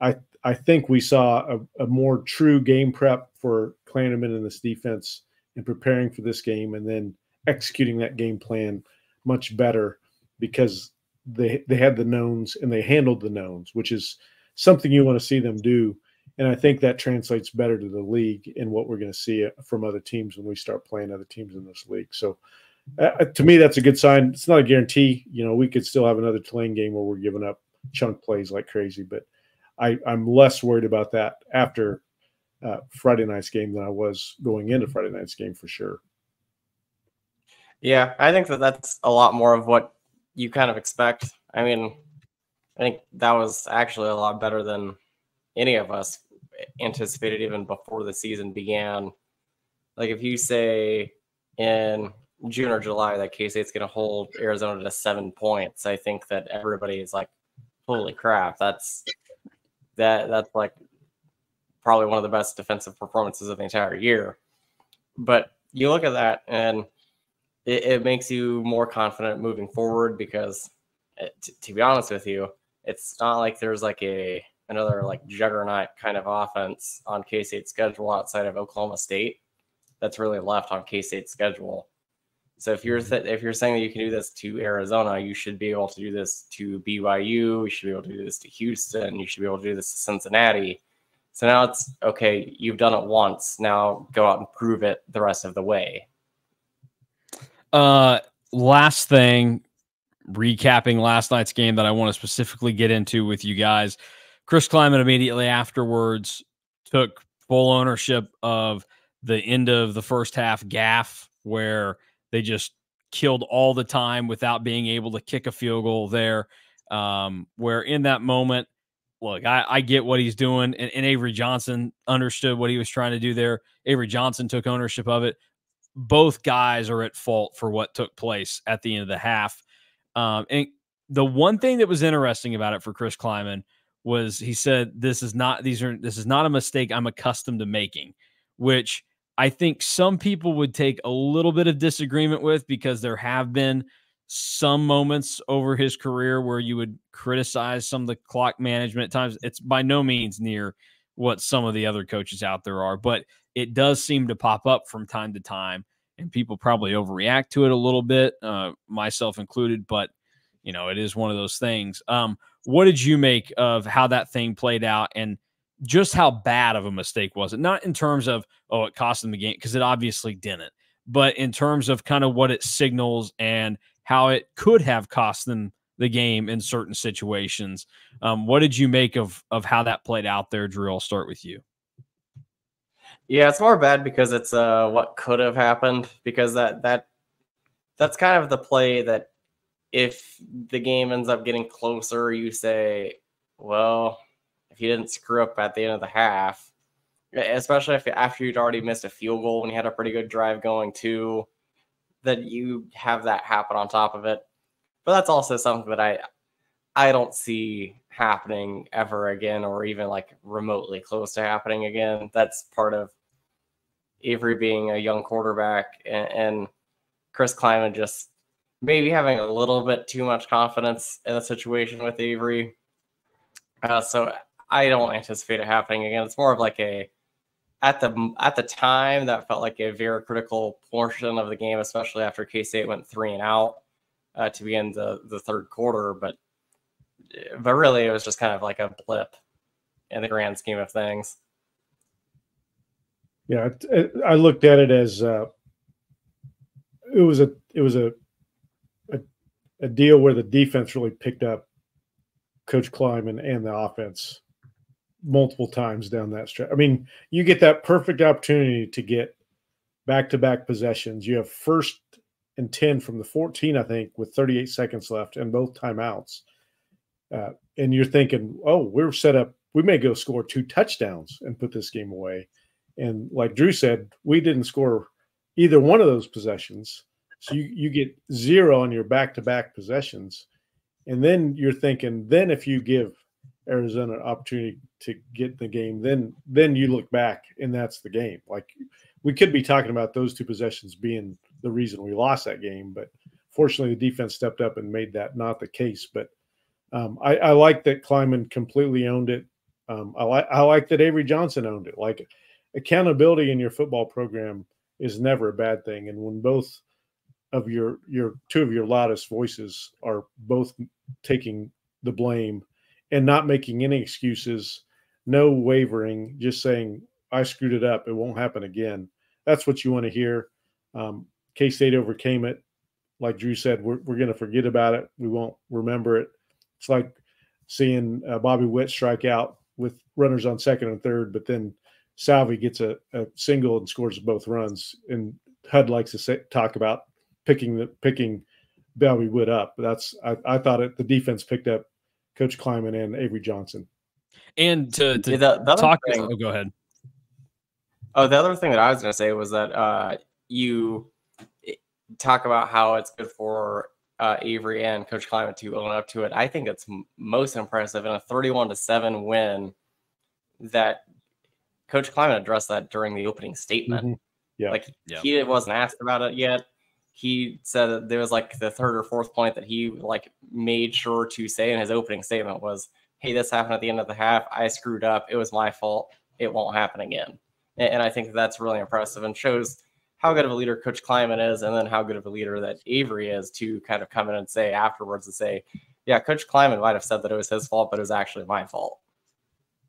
I I think we saw a, a more true game prep for Klieman in this defense and preparing for this game, and then executing that game plan much better because they they had the knowns and they handled the knowns, which is something you want to see them do and I think that translates better to the league and what we're going to see from other teams when we start playing other teams in this league. So, uh, to me, that's a good sign. It's not a guarantee. You know, we could still have another Tulane game where we're giving up chunk plays like crazy, but I, I'm less worried about that after uh, Friday night's game than I was going into Friday night's game for sure. Yeah, I think that that's a lot more of what you kind of expect. I mean, I think that was actually a lot better than any of us anticipated even before the season began. Like if you say in June or July that K State's going to hold Arizona to seven points, I think that everybody is like, "Holy crap! That's that that's like probably one of the best defensive performances of the entire year." But you look at that and it, it makes you more confident moving forward because, it, t- to be honest with you, it's not like there's like a another like juggernaut kind of offense on K State's schedule outside of Oklahoma State that's really left on K State's schedule. So if you're th- if you're saying that you can do this to Arizona, you should be able to do this to BYU. You should be able to do this to Houston. You should be able to do this to Cincinnati. So now it's okay. You've done it once. Now go out and prove it the rest of the way. Uh, last thing, recapping last night's game that I want to specifically get into with you guys. Chris Klieman immediately afterwards took full ownership of the end of the first half gaff where they just killed all the time without being able to kick a field goal there. Um, where in that moment, look, I, I get what he's doing, and, and, Avery Johnson understood what he was trying to do there. Avery Johnson took ownership of it. Both guys are at fault for what took place at the end of the half. Um, and the one thing that was interesting about it for Chris Klieman was he said this is not these are this is not a mistake I'm accustomed to making, which I think some people would take a little bit of disagreement with because there have been some moments over his career where you would criticize some of the clock management times. It's by no means near what some of the other coaches out there are, but it does seem to pop up from time to time, and people probably overreact to it a little bit, uh, myself included. But you know, it is one of those things. Um, what did you make of how that thing played out and just how bad of a mistake was it? Not in terms of, oh, it cost them the game, because it obviously didn't, but in terms of kind of what it signals and how it could have cost them the game in certain situations. Um, what did you make of of how that played out there, Drew? I'll start with you. Yeah, it's more bad because it's uh what could have happened because that that that's kind of the play that if the game ends up getting closer, you say, well, if you didn't screw up at the end of the half, especially if after you'd already missed a field goal and you had a pretty good drive going too, that you have that happen on top of it. But that's also something that I I don't see happening ever again or even like remotely close to happening again. That's part of Avery being a young quarterback and, and Chris Klieman just maybe having a little bit too much confidence in the situation with Avery. Uh, so I don't anticipate it happening again. It's more of like a at the at the time that felt like a very critical portion of the game, especially after K State went three and out uh, to begin the the third quarter. But but really, it was just kind of like a blip in the grand scheme of things. Yeah, I looked at it as uh, it was a it was a, a, a deal where the defense really picked up Coach Klieman and the offense multiple times down that stretch. I mean, you get that perfect opportunity to get back to back possessions. You have first and 10 from the 14, I think, with 38 seconds left and both timeouts. Uh, and you're thinking, oh, we're set up. We may go score two touchdowns and put this game away. And like Drew said, we didn't score either one of those possessions. So you, you get zero on your back to back possessions. And then you're thinking, then if you give Arizona an opportunity to get the game, then then you look back and that's the game. Like we could be talking about those two possessions being the reason we lost that game, but fortunately the defense stepped up and made that not the case. But um, I, I, like that Klieman completely owned it. Um, I like I like that Avery Johnson owned it. Like accountability in your football program is never a bad thing, and when both of your your two of your loudest voices are both taking the blame and not making any excuses, no wavering, just saying, I screwed it up. It won't happen again. That's what you want to hear. Um, K State overcame it. Like Drew said, we're, we're going to forget about it. We won't remember it. It's like seeing uh, Bobby Witt strike out with runners on second and third, but then Salvy gets a, a single and scores both runs. And HUD likes to say, talk about picking the picking Bobby Witt up. That's I, I thought it. The defense picked up Coach Klieman and Avery Johnson. And to, to yeah, the, the talk, thing, oh, go ahead. Oh, the other thing that I was going to say was that uh, you talk about how it's good for uh, Avery and Coach Klieman to own up to it. I think it's m- most impressive in a 31 to 7 win that Coach Klieman addressed that during the opening statement. Mm-hmm. Yeah. Like yeah. he wasn't asked about it yet he said that there was like the third or fourth point that he like made sure to say in his opening statement was, "Hey, this happened at the end of the half. I screwed up. It was my fault. It won't happen again." And I think that's really impressive and shows how good of a leader Coach Klieman is, and then how good of a leader that Avery is to kind of come in and say afterwards and say, "Yeah, Coach Klieman might have said that it was his fault, but it was actually my fault."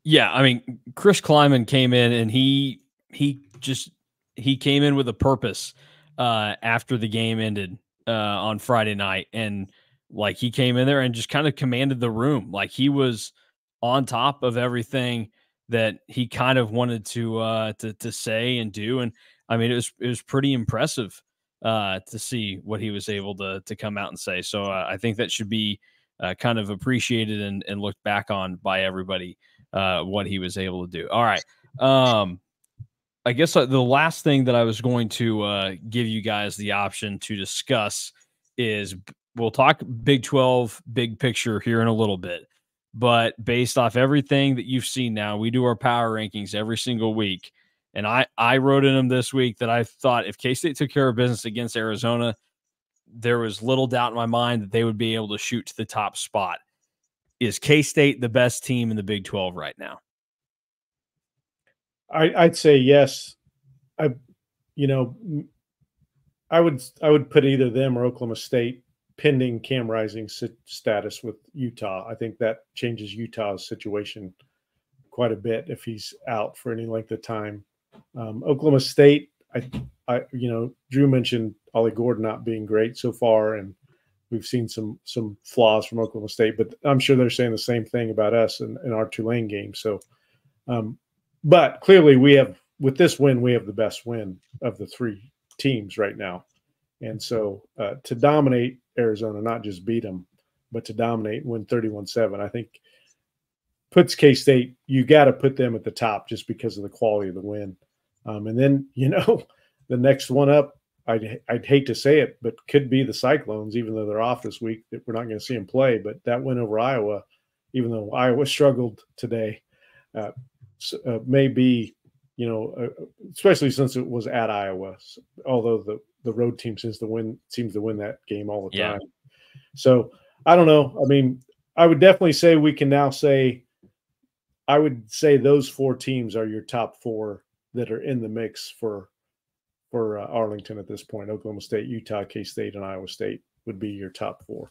Yeah, I mean, Chris Klieman came in and he he just he came in with a purpose uh, after the game ended uh, on Friday night, and like he came in there and just kind of commanded the room, like he was on top of everything that he kind of wanted to uh, to to say and do, and I mean it was it was pretty impressive uh, to see what he was able to to come out and say. So uh, I think that should be uh, kind of appreciated and, and looked back on by everybody uh, what he was able to do. All right. Um, I guess uh, the last thing that I was going to uh, give you guys the option to discuss is we'll talk Big 12 big picture here in a little bit. But based off everything that you've seen now, we do our power rankings every single week. And I, I wrote in them this week that I thought if K State took care of business against Arizona, there was little doubt in my mind that they would be able to shoot to the top spot. Is K State the best team in the Big 12 right now? I, would say yes. I, you know, I would I would put either them or Oklahoma State pending Cam Rising status with Utah. I think that changes Utah's situation quite a bit if he's out for any length of time. Um, Oklahoma State, I, I, you know, Drew mentioned Ollie Gordon not being great so far, and we've seen some some flaws from Oklahoma State, but I'm sure they're saying the same thing about us in, in our Tulane game. So um, but clearly we have with this win we have the best win of the three teams right now and so uh, to dominate arizona not just beat them but to dominate win 31-7 i think puts k-state you got to put them at the top just because of the quality of the win um, and then [laughs] you know the next one up I'd, I'd hate to say it but could be the cyclones even though they're off this week That we're not going to see them play but that win over iowa even though iowa [laughs] struggled today uh, uh, may be, you know, uh, especially since it was at Iowa. Although the the road team seems to win seems to win that game all the yeah. time. So I don't know. I mean, I would definitely say we can now say. I would say those four teams are your top four that are in the mix for for uh, Arlington at this point. Oklahoma State, Utah, K State, and Iowa State would be your top four.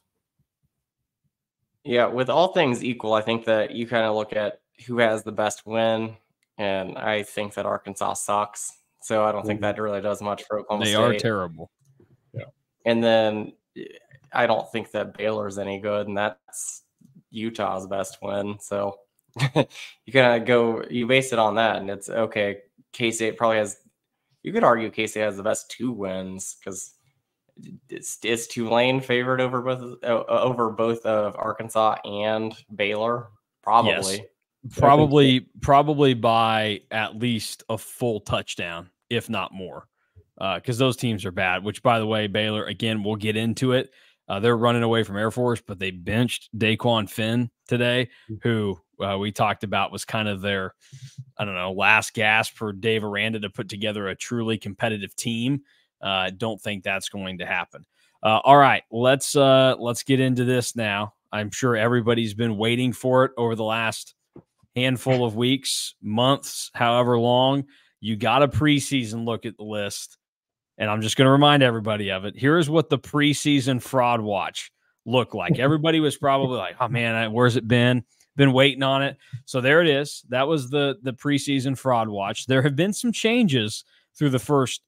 Yeah, with all things equal, I think that you kind of look at who has the best win, and I think that Arkansas sucks. So I don't think Mm-hmm. that really does much for Oklahoma State. They State. are terrible. Yeah. And then I don't think that Baylor's any good, and that's Utah's best win. So [laughs] you kind of go, you base it on that, and it's okay. K State probably has. You could argue Casey has the best two wins because it's, it's Tulane favored over both uh, over both of Arkansas and Baylor. Probably. Probably, probably by at least a full touchdown, if not more, because those teams are bad. Which, by the way, Baylor again, we'll get into it. Uh, they're running away from Air Force, but they benched Dequan Finn today, who uh, we talked about was kind of their, I don't know, last gasp for Dave Aranda to put together a truly competitive team. Uh, don't think that's going to happen. Uh, all right, let's uh, let's get into this now. I'm sure everybody's been waiting for it over the last handful of weeks, months, however long. You got a preseason look at the list. And I'm just going to remind everybody of it. Here's what the preseason fraud watch looked like. [laughs] Everybody was probably like, "Oh man, where's it been? Been waiting on it." So there it is. That was the the preseason fraud watch. There have been some changes through the first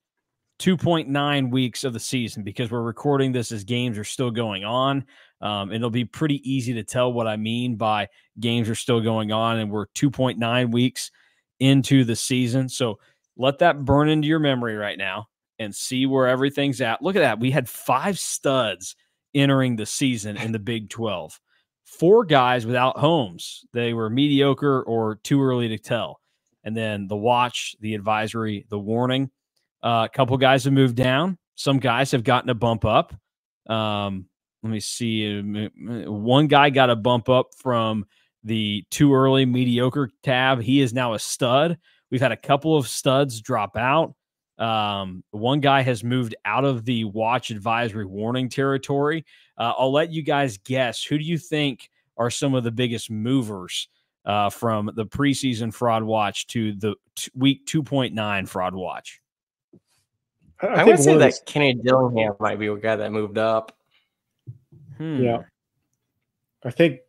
2.9 weeks of the season because we're recording this as games are still going on. Um, it'll be pretty easy to tell what I mean by games are still going on and we're 2.9 weeks into the season. So let that burn into your memory right now and see where everything's at. Look at that. We had five studs entering the season in the Big 12. Four guys without homes. They were mediocre or too early to tell. And then the watch, the advisory, the warning. Uh, a couple guys have moved down. Some guys have gotten a bump up. Um, let me see. One guy got a bump up from the too early mediocre tab. He is now a stud. We've had a couple of studs drop out. Um, one guy has moved out of the watch advisory warning territory. Uh, I'll let you guys guess. Who do you think are some of the biggest movers uh, from the preseason fraud watch to the t- week 2.9 fraud watch? I, I, think would say that the- Kenny Dillingham might be a guy that moved up. Hmm. Yeah. I think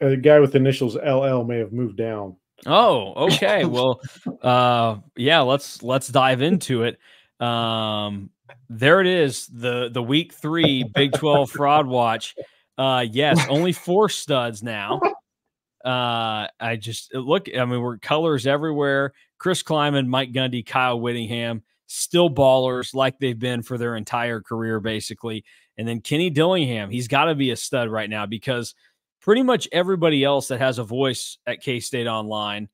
a guy with initials LL may have moved down. Oh, [laughs] okay. well, uh, yeah. Let's let's dive into it. Um, there it is. The the week three Big Twelve fraud watch. Uh, yes, only four studs now. Uh, I just look. I mean, we're colors everywhere. Chris Klieman, Mike Gundy, Kyle Whittingham, still ballers like they've been for their entire career, basically. And then Kenny Dillingham, he's got to be a stud right now because pretty much everybody else that has a voice at K State Online,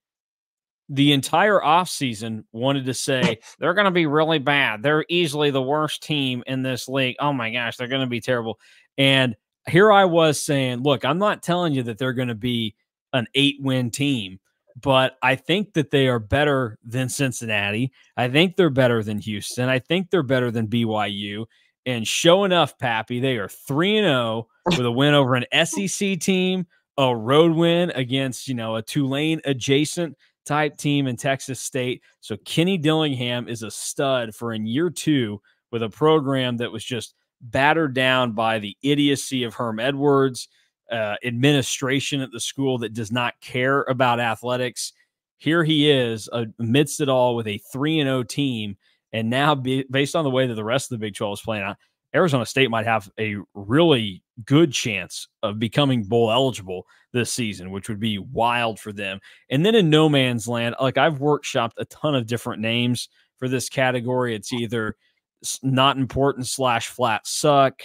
the entire offseason wanted to say [laughs] they're going to be really bad. They're easily the worst team in this league. Oh my gosh, they're going to be terrible. And here I was saying, look, I'm not telling you that they're going to be an eight win team, but I think that they are better than Cincinnati. I think they're better than Houston. I think they're better than BYU. And show enough, Pappy, they are 3 and 0 [laughs] with a win over an SEC team, a road win against, you know, a Tulane adjacent type team in Texas State. So Kenny Dillingham is a stud for in year 2 with a program that was just battered down by the idiocy of Herm Edwards, uh, administration at the school that does not care about athletics. Here he is amidst it all with a 3 and 0 team and now, be, based on the way that the rest of the Big 12 is playing out, Arizona State might have a really good chance of becoming bowl eligible this season, which would be wild for them. And then in no man's land, like I've workshopped a ton of different names for this category. It's either not important slash flat suck,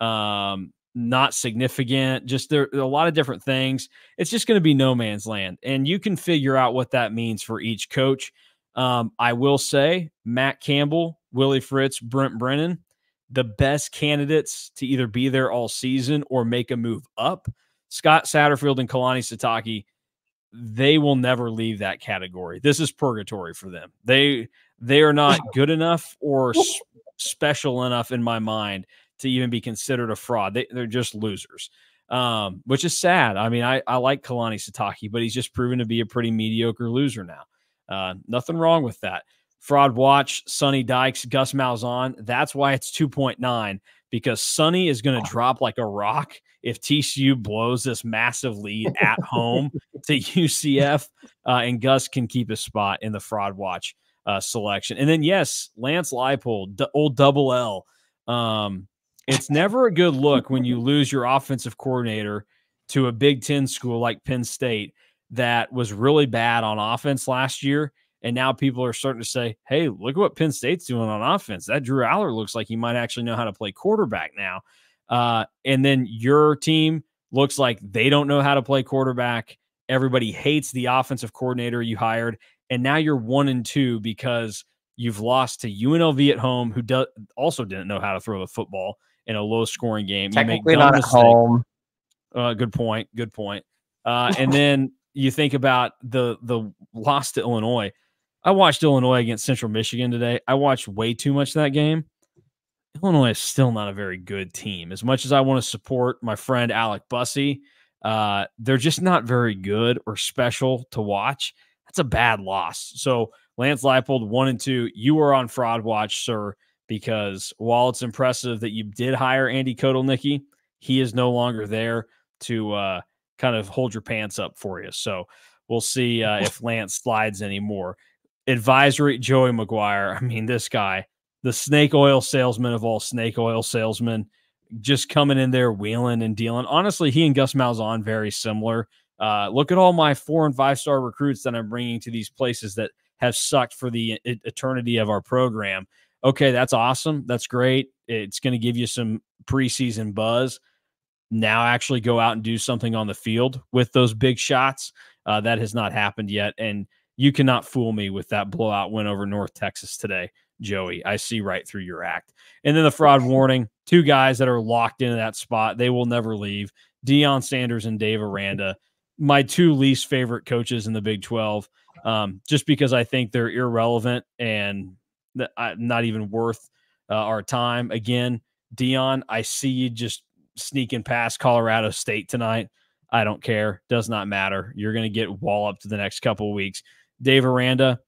um, not significant. Just there, a lot of different things. It's just going to be no man's land, and you can figure out what that means for each coach. Um, I will say Matt Campbell, Willie Fritz, Brent Brennan, the best candidates to either be there all season or make a move up. Scott Satterfield and Kalani Sitake, they will never leave that category. This is purgatory for them. They they are not [laughs] good enough or s- special enough in my mind to even be considered a fraud. They, they're just losers, um, which is sad. I mean, I, I like Kalani Sitake, but he's just proven to be a pretty mediocre loser now. Uh, nothing wrong with that. Fraud Watch, Sonny Dykes, Gus Malzahn. That's why it's 2.9 because Sonny is going to drop like a rock if TCU blows this massive lead at [laughs] home to UCF, uh, and Gus can keep his spot in the Fraud Watch uh, selection. And then, yes, Lance Leipold, d- old double L. Um, it's never a good look when you lose your offensive coordinator to a Big Ten school like Penn State that was really bad on offense last year. And now people are starting to say, hey, look at what Penn State's doing on offense. That Drew Allar looks like he might actually know how to play quarterback now. Uh, and then your team looks like they don't know how to play quarterback. Everybody hates the offensive coordinator you hired. And now you're one and two because you've lost to UNLV at home, who do- also didn't know how to throw the football in a low scoring game. Technically not at home. Uh, good point. Good point. Uh, and then you think about the the loss to Illinois. I watched Illinois against Central Michigan today. I watched way too much that game. Illinois is still not a very good team. As much as I want to support my friend Alec Bussey, uh, they're just not very good or special to watch. That's a bad loss. So Lance Leipold, one and two, you are on fraud watch, sir, because while it's impressive that you did hire Andy Kotelnicki, he is no longer there to uh, kind of hold your pants up for you. So we'll see uh, if Lance slides anymore. Advisory Joey McGuire. I mean, this guy, the snake oil salesman of all snake oil salesmen, just coming in there wheeling and dealing. Honestly, he and Gus Malzahn very similar. Uh, look at all my four and five star recruits that I'm bringing to these places that have sucked for the eternity of our program. Okay, that's awesome. That's great. It's going to give you some preseason buzz. Now, actually go out and do something on the field with those big shots. Uh, that has not happened yet. And you cannot fool me with that blowout win over North Texas today, Joey. I see right through your act. And then the fraud warning two guys that are locked into that spot. They will never leave. Deion Sanders and Dave Aranda, my two least favorite coaches in the Big 12, um, just because I think they're irrelevant and not even worth uh, our time. Again, Deion, I see you just sneaking past Colorado State tonight. I don't care. Does not matter. You're going to get wall up to the next couple weeks. Dave Aranda,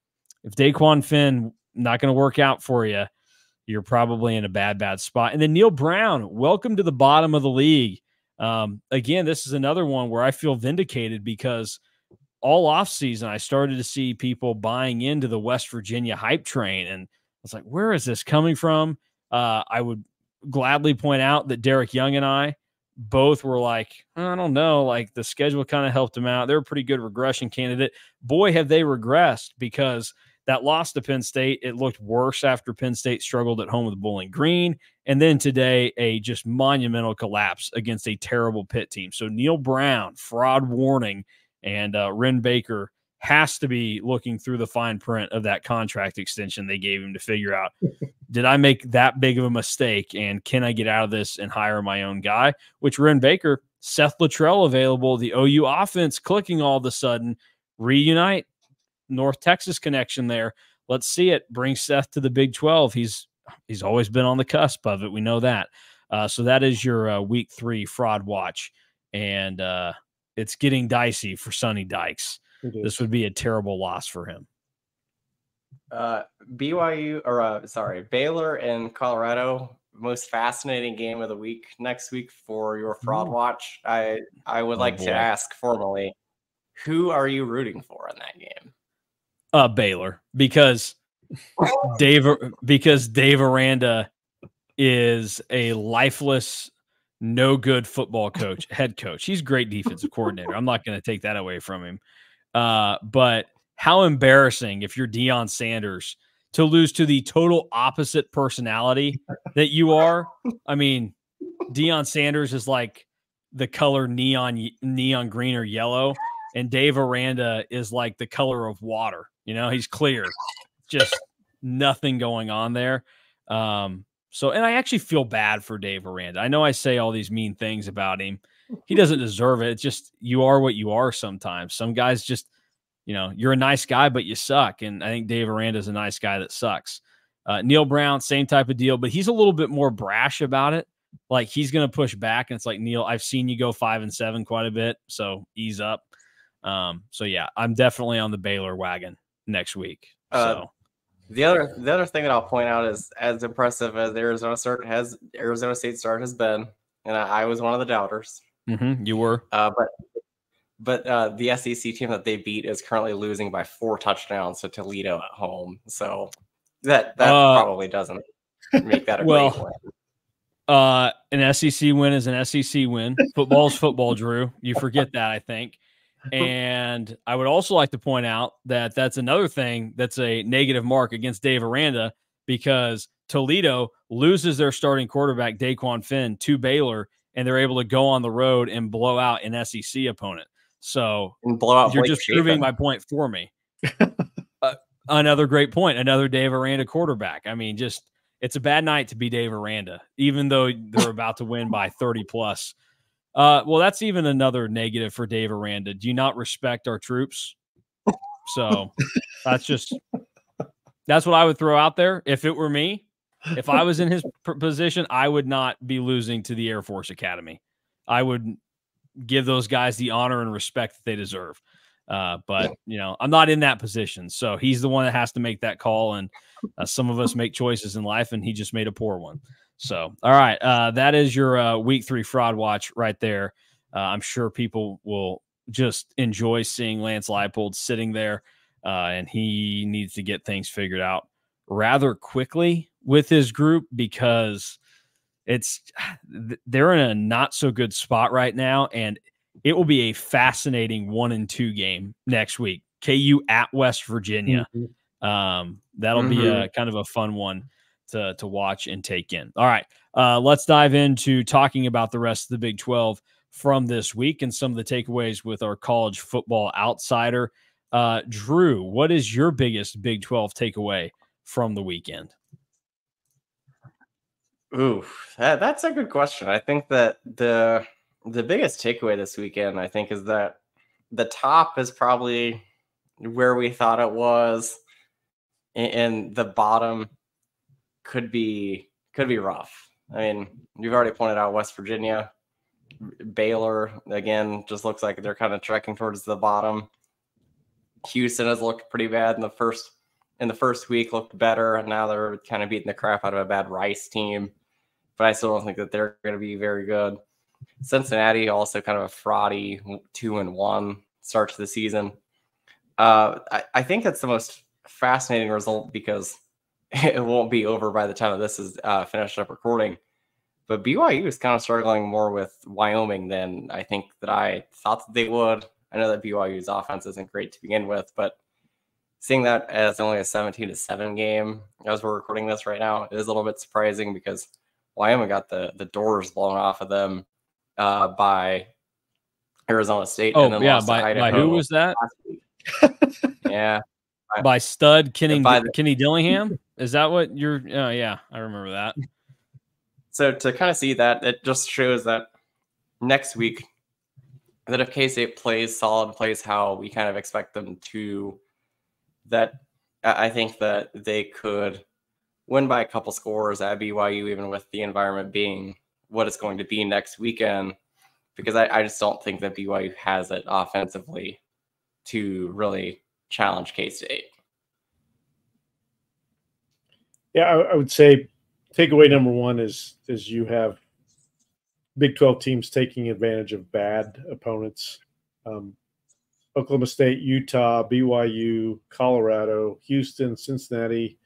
if Dequan Finn not going to work out for you, you're probably in a bad, bad spot. And then Neal Brown, welcome to the bottom of the league. Um, again, this is another one where I feel vindicated because all off season I started to see people buying into the West Virginia hype train, and I was like, where is this coming from? Uh, I would gladly point out that Derek Young and I both were like, I don't know, like the schedule kind of helped them out. They're a pretty good regression candidate. Boy, have they regressed because that loss to Penn State, it looked worse after Penn State struggled at home with Bowling Green. And then today, a just monumental collapse against a terrible Pitt team. So Neal Brown, fraud warning, and uh, Wren Baker has to be looking through the fine print of that contract extension they gave him to figure out [laughs] did I make that big of a mistake and can I get out of this and hire my own guy? Which Wren Baker, Seth Littrell available, the OU offense clicking all of a sudden, reunite North Texas connection there. Let's see it. Bring Seth to the Big 12. He's he's always been on the cusp of it. We know that. Uh, so that is your uh, week three fraud watch, and uh, it's getting dicey for Sonny Dykes. This would be a terrible loss for him. Uh, BYU or uh, sorry, Baylor and Colorado. Most fascinating game of the week next week for your fraud Ooh. watch. I I would oh, like boy. to ask formally, who are you rooting for in that game? Uh, Baylor because [laughs] Dave because Dave Aranda is a lifeless, no good football coach, head coach. He's great defensive coordinator. I'm not going to take that away from him. Uh, but how embarrassing if you're Deion Sanders to lose to the total opposite personality that you are. I mean, Deion Sanders is like the color neon neon green or yellow, and Dave Aranda is like the color of water. You know, he's clear, just nothing going on there. Um, so, and I actually feel bad for Dave Aranda. I know I say all these mean things about him. He doesn't deserve it. It's just you are what you are sometimes. Some guys just you know, you're a nice guy, but you suck. And I think Dave Aranda is a nice guy that sucks. Uh, Neal Brown, same type of deal, but he's a little bit more brash about it. Like he's going to push back. And it's like, Neal, I've seen you go five and seven quite a bit. So ease up. Um, so yeah, I'm definitely on the Baylor wagon next week. Uh, so The other the other thing that I'll point out is as impressive as Arizona start has Arizona State start has been, and I, I was one of the doubters. Mhm, you were. Uh, but but uh, the SEC team that they beat is currently losing by four touchdowns to Toledo at home. So that that Uh, probably doesn't make that a well, great win. Uh, an SEC win is an SEC win. Football's football, Drew. You forget that, I think. And I would also like to point out that that's another thing that's a negative mark against Dave Aranda because Toledo loses their starting quarterback, Dequan Finn, to Baylor, and they're able to go on the road and blow out an SEC opponent. So And blow out you're Blake just proving my point for me. [laughs] uh, another great point. Another Dave Aranda quarterback. I mean, just it's a bad night to be Dave Aranda, even though they're about to win by 30 plus. Uh, well, that's even another negative for Dave Aranda. Do you not respect our troops? So that's just that's what I would throw out there. If it were me, if I was in his position, I would not be losing to the Air Force Academy. I would give those guys the honor and respect that they deserve. Uh, but you know, I'm not in that position, so he's the one that has to make that call. And uh, some of us make choices in life, and he just made a poor one. So, all right, uh, that is your uh, week three fraud watch right there. Uh, I'm sure people will just enjoy seeing Lance Leipold sitting there, uh, and he needs to get things figured out rather quickly with his group because it's they're in a not so good spot right now, and it will be a fascinating one and two game next week. KU at West Virginia. Mhm. Um, that'll be a kind of a fun one to to watch and take in. All right, uh, let's dive into talking about the rest of the Big Twelve from this week and some of the takeaways with our college football outsider. Uh, Drew, what is your biggest Big Twelve takeaway from the weekend? Ooh, that, that's a good question. I think that the the biggest takeaway this weekend, I think, is that the top is probably where we thought it was, and the bottom could be could be rough. I mean, you've already pointed out West Virginia, Baylor again, just looks like they're kind of trekking towards the bottom. Houston has looked pretty bad in the first in the first week, looked better, and now they're kind of beating the crap out of a bad Rice team. But I still don't think that they're going to be very good. Cincinnati also kind of a fraudy two and one start to the season. Uh, I, I think that's the most fascinating result because [laughs] it won't be over by the time this is uh, finished up recording. But BYU is kind of struggling more with Wyoming than I think that I thought that they would. I know that BYU's offense isn't great to begin with, but seeing that as only a 17 to 7 game as we're recording this right now is a little bit surprising because Wyoming got the, the doors blown off of them uh, by Arizona State. Oh, and then yeah, lost to by, by Idaho who was that? [laughs] yeah. By stud Kenny By the- Kenny Dillingham? Is that what you're? Oh yeah, I remember that. So to kind of see that, it just shows that next week, that if K State plays solid, plays how we kind of expect them to, that I I think that they could win by a couple scores at BYU, even with the environment being what it's going to be next weekend. Because I, I just don't think that BYU has it offensively to really challenge K State. Yeah, I, I would say takeaway number one is is you have Big Twelve teams taking advantage of bad opponents. Um, Oklahoma State, Utah, BYU, Colorado, Houston, Cincinnati,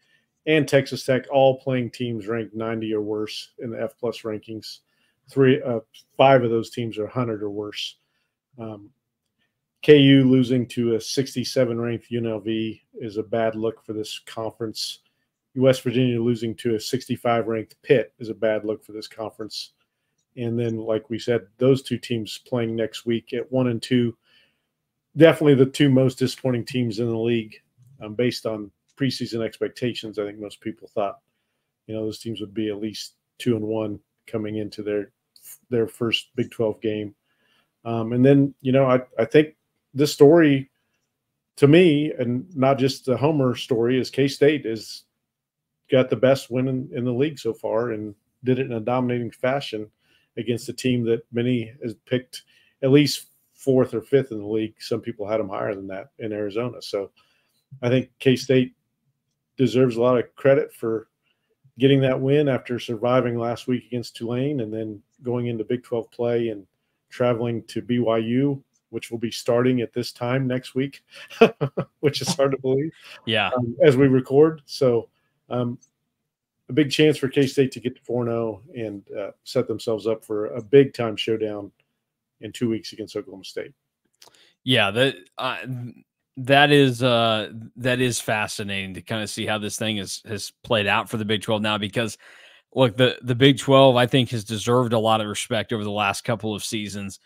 and Texas Tech all playing teams ranked 90 or worse in the F plus rankings. Three, uh, five of those teams are 100 or worse. Um, KU losing to a 67 ranked UNLV is a bad look for this conference. West Virginia losing to a 65 ranked Pitt is a bad look for this conference. And then, like we said, those two teams playing next week at one and two, definitely the two most disappointing teams in the league um, based on preseason expectations. I think most people thought, you know, those teams would be at least two and one coming into their their first Big 12 game. Um, and then, you know, I, I think this story to me, and not just the Homer story, is K State is got the best win in, in the league so far and did it in a dominating fashion against a team that many has picked at least fourth or fifth in the league. Some people had them higher than that in Arizona. So I think K State deserves a lot of credit for getting that win after surviving last week against Tulane and then going into Big 12 play and traveling to BYU, which will be starting at this time next week, [laughs] which is hard to believe. Yeah. Um, as we record. So, um, a big chance for K State to get to 4 0 and uh, set themselves up for a big time showdown in two weeks against Oklahoma State. Yeah, that uh, that is uh, that is fascinating to kind of see how this thing is has played out for the Big Twelve now because look the the Big Twelve I think has deserved a lot of respect over the last couple of seasons.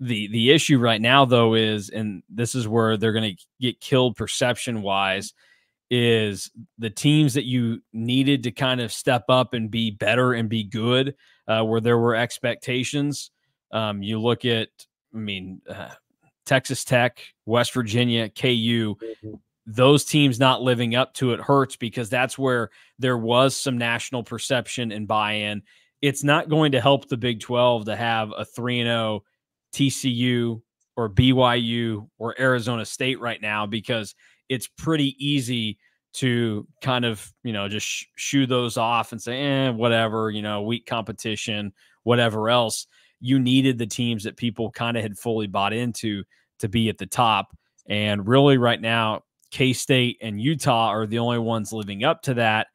The the issue right now though is and this is where they're going to get killed perception wise is the teams that you needed to kind of step up and be better and be good uh, where there were expectations. Um, you look at, I mean, uh, Texas Tech, West Virginia, KU, mm-hmm. those teams not living up to it hurts because that's where there was some national perception and buy in. It's not going to help the Big 12 to have a 3 0 TCU or BYU or Arizona State right now because it's pretty easy to kind of you know just sh- shoo those off and say eh whatever you know weak competition whatever else you needed the teams that people kind of had fully bought into to be at the top and really right now k-state and utah are the only ones living up to that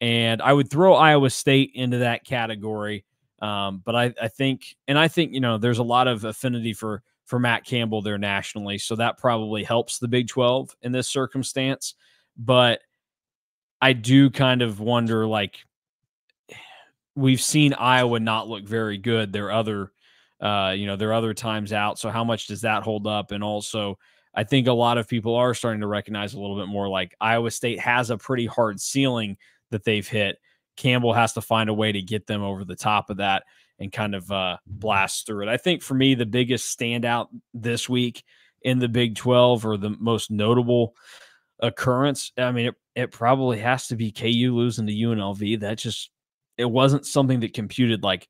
and i would throw iowa state into that category um, but I, I think and i think you know there's a lot of affinity for for Matt Campbell there nationally. So that probably helps the Big 12 in this circumstance. But I do kind of wonder like we've seen Iowa not look very good. Their other uh, you know, their other times out. So how much does that hold up? And also I think a lot of people are starting to recognize a little bit more like Iowa State has a pretty hard ceiling that they've hit. Campbell has to find a way to get them over the top of that and kind of uh, blast through it. I think for me, the biggest standout this week in the Big 12 or the most notable occurrence, I mean, it, it probably has to be KU losing to UNLV. That just, it wasn't something that computed like,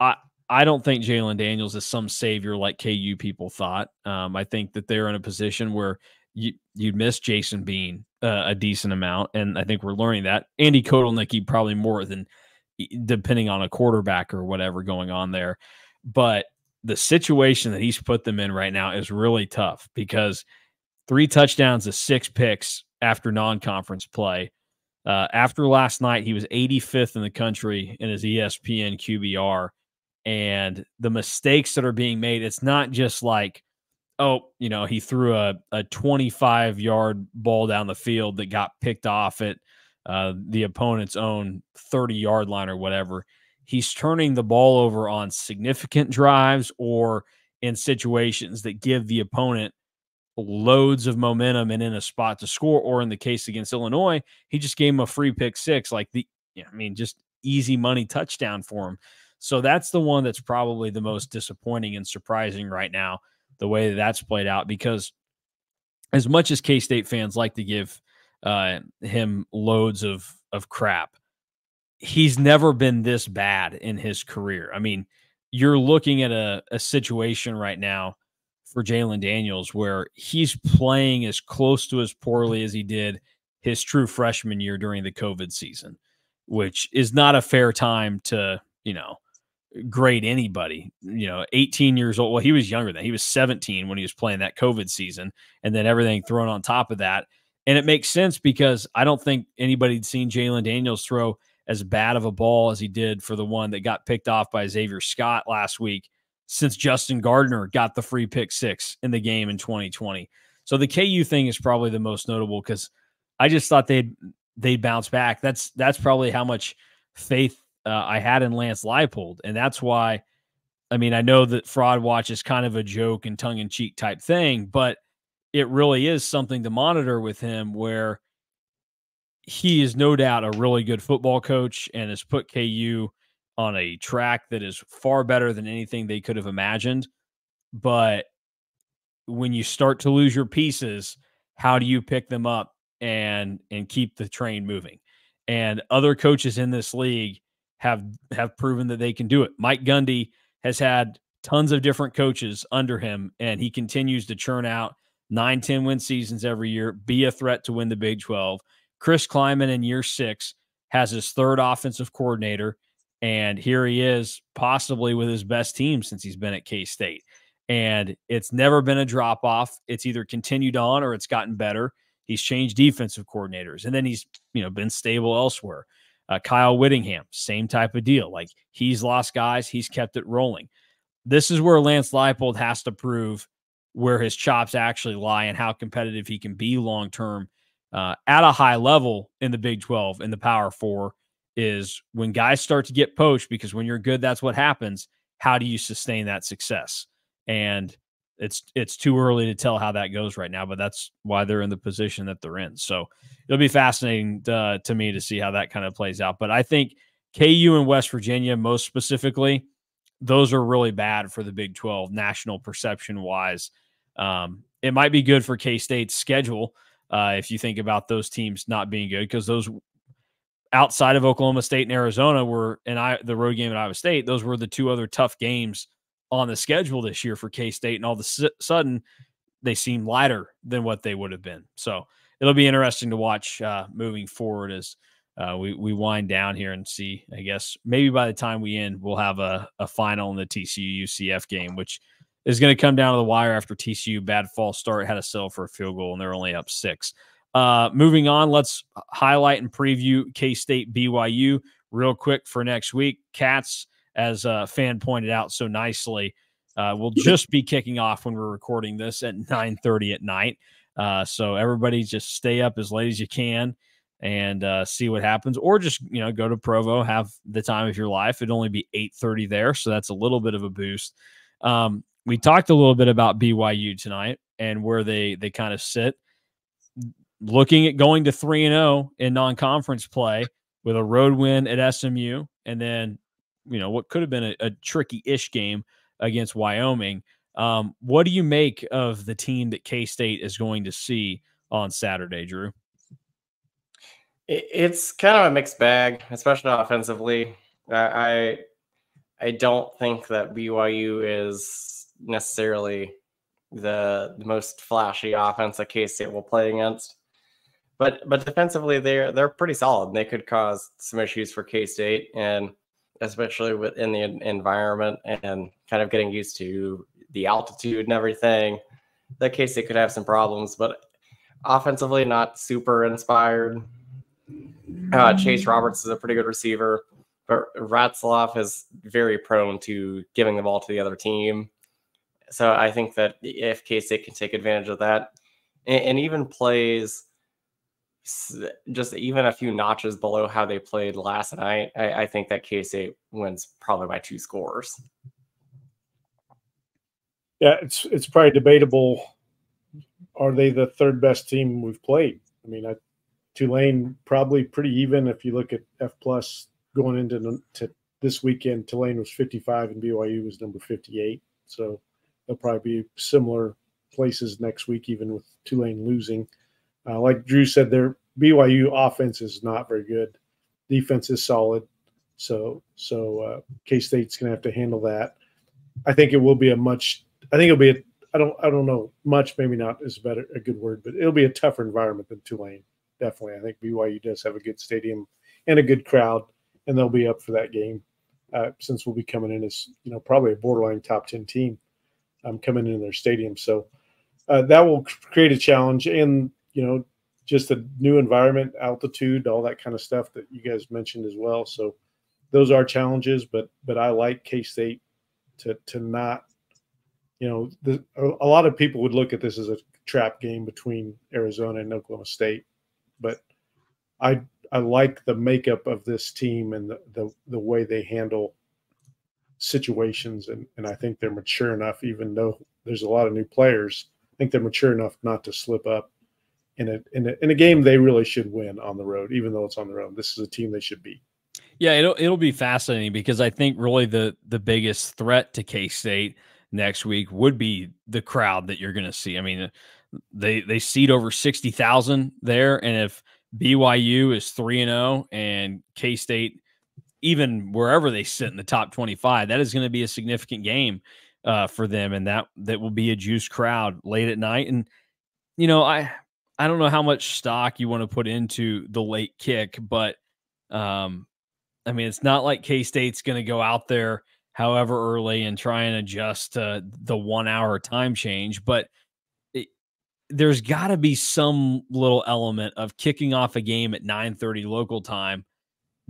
I, I don't think Jalon Daniels is some savior like KU people thought. Um, I think that they're in a position where you you'd miss Jason Bean uh, a decent amount, and I think we're learning that. Andy Kotelnicki probably more than depending on a quarterback or whatever going on there. But the situation that he's put them in right now is really tough because three touchdowns to six picks after non-conference play. Uh, after last night, he was 85th in the country in his ESPN QBR. And the mistakes that are being made, it's not just like, oh, you know, he threw a, a 25 yard ball down the field that got picked off at uh, the opponent's own 30 yard line or whatever, he's turning the ball over on significant drives or in situations that give the opponent loads of momentum and in a spot to score. Or in the case against Illinois, he just gave him a free pick six, like the, I mean, just easy money touchdown for him. So that's the one that's probably the most disappointing and surprising right now, the way that that's played out. Because as much as K State fans like to give uh, him loads of of crap. He's never been this bad in his career. I mean, you're looking at a, a situation right now for Jalon Daniels where he's playing as close to as poorly as he did his true freshman year during the COVID season, which is not a fair time to, you know, grade anybody. You know, 18 years old. Well, he was younger than he was 17 when he was playing that COVID season, and then everything thrown on top of that. And it makes sense because I don't think anybody'd seen Jalon Daniels throw as bad of a ball as he did for the one that got picked off by Xavier Scott last week since Justin Gardner got the free pick six in the game in 2020. So the KU thing is probably the most notable because I just thought they'd they'd bounce back. That's that's probably how much faith uh, I had in Lance Leipold, and that's why. I mean, I know that fraud watch is kind of a joke and tongue in cheek type thing, but it really is something to monitor with him where he is no doubt a really good football coach and has put KU on a track that is far better than anything they could have imagined. But when you start to lose your pieces, how do you pick them up and and keep the train moving? And other coaches in this league have have proven that they can do it. Mike Gundy has had tons of different coaches under him and he continues to churn out nine, 10 win seasons every year, be a threat to win the Big 12. Chris Klieman in year six has his third offensive coordinator. And here he is, possibly with his best team since he's been at K State. And it's never been a drop off. It's either continued on or it's gotten better. He's changed defensive coordinators and then he's, you know, been stable elsewhere. Uh, Kyle Whittingham, same type of deal. Like he's lost guys, he's kept it rolling. This is where Lance Leipold has to prove where his chops actually lie and how competitive he can be long term uh, at a high level in the Big 12 in the Power Four is when guys start to get poached because when you're good, that's what happens. How do you sustain that success? And it's it's too early to tell how that goes right now, but that's why they're in the position that they're in. So it'll be fascinating to, to me to see how that kind of plays out. But I think KU and West Virginia, most specifically, those are really bad for the Big 12 national perception wise. Um, it might be good for K State's schedule uh, if you think about those teams not being good because those outside of Oklahoma State and Arizona were and I the road game at Iowa State. Those were the two other tough games on the schedule this year for K State, and all of a sudden they seem lighter than what they would have been. So it'll be interesting to watch uh, moving forward as uh, we we wind down here and see. I guess maybe by the time we end, we'll have a, a final in the TCU UCF game, which is going to come down to the wire after TCU bad false start had to settle for a field goal and they're only up six. Uh, moving on, let's highlight and preview K State BYU real quick for next week. Cats, as a fan pointed out so nicely, uh, will [laughs] just be kicking off when we're recording this at 9:30 at night. Uh, so everybody just stay up as late as you can and uh, see what happens, or just you know go to Provo, have the time of your life. It'd only be 8:30 there, so that's a little bit of a boost. Um, we talked a little bit about BYU tonight and where they they kind of sit. Looking at going to 3 and 0 in non-conference play with a road win at SMU and then, you know, what could have been a, a tricky-ish game against Wyoming. Um, what do you make of the team that K-State is going to see on Saturday, Drew? It's kind of a mixed bag, especially offensively. I I don't think that BYU is necessarily the, the most flashy offense that K State will play against. But but defensively, they're they're pretty solid. And They could cause some issues for K State, and especially within the environment and kind of getting used to the altitude and everything. That K State could have some problems, but offensively, not super inspired. Uh, Chase Roberts is a pretty good receiver, but Retzlaff is very prone to giving the ball to the other team. So I think that if K State can take advantage of that and, and, even plays just even a few notches below how they played last night, I, I think that K State wins probably by two scores. Yeah, it's it's probably debatable. Are they the third best team we've played? I mean, I, Tulane probably pretty even if you look at F plus going into to this weekend. Tulane was 55 and BYU was number 58. So they'll probably be similar places next week, even with Tulane losing. Uh, like Drew said, their BYU offense is not very good. Defense is solid, so so uh, K State's going to have to handle that. I think it will be a much. I think it'll be a. I don't. I don't know. Much, maybe not is better a good word, but it'll be a tougher environment than Tulane. Definitely, I think BYU does have a good stadium and a good crowd, and they'll be up for that game. Uh, since we'll be coming in as you know probably a borderline top ten team um, coming in their stadium. So uh, that will create a challenge, and you know, just a new environment, altitude, all that kind of stuff that you guys mentioned as well. So those are challenges, but but I like K State to to not, you know, the, a, a lot of people would look at this as a trap game between Arizona and Oklahoma State, but I I like the makeup of this team and the, the, the way they handle situations, and and I think they're mature enough, even though there's a lot of new players. I think they're mature enough not to slip up in a in a, in a game they really should win on the road, even though it's on their own. This is a team they should beat. Yeah, it'll it'll be fascinating because I think really the the biggest threat to K State next week would be the crowd that you're going to see. I mean, they they seat over sixty thousand there, and if BYU is three and zero oh and K State even wherever they sit in the top 25, that is going to be a significant game uh, for them. And that, that will be a juice crowd late at night. And you know, I I don't know how much stock you want to put into the late kick, but um, I mean, it's not like K State's going to go out there however early and try and adjust to the one hour time change, but it, there's got to be some little element of kicking off a game at 9:30 local time,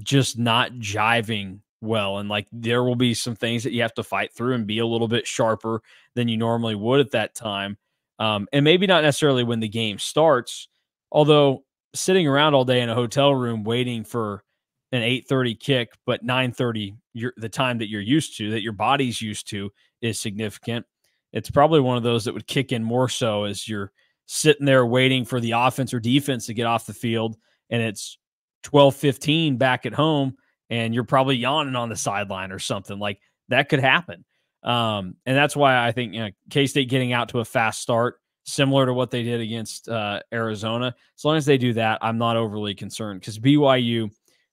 just not jiving well, and like there will be some things that you have to fight through and be a little bit sharper than you normally would at that time. Um, and maybe not necessarily when the game starts, although sitting around all day in a hotel room waiting for an 8:30 kick, but 9:30 the time that you're used to, that your body's used to is significant. It's probably one of those that would kick in more so as you're sitting there waiting for the offense or defense to get off the field and it's 12:15 back at home and you're probably yawning on the sideline or something like that could happen. Um, and that's why I think you know, K State getting out to a fast start, similar to what they did against uh, Arizona. As long as they do that, I'm not overly concerned because BYU,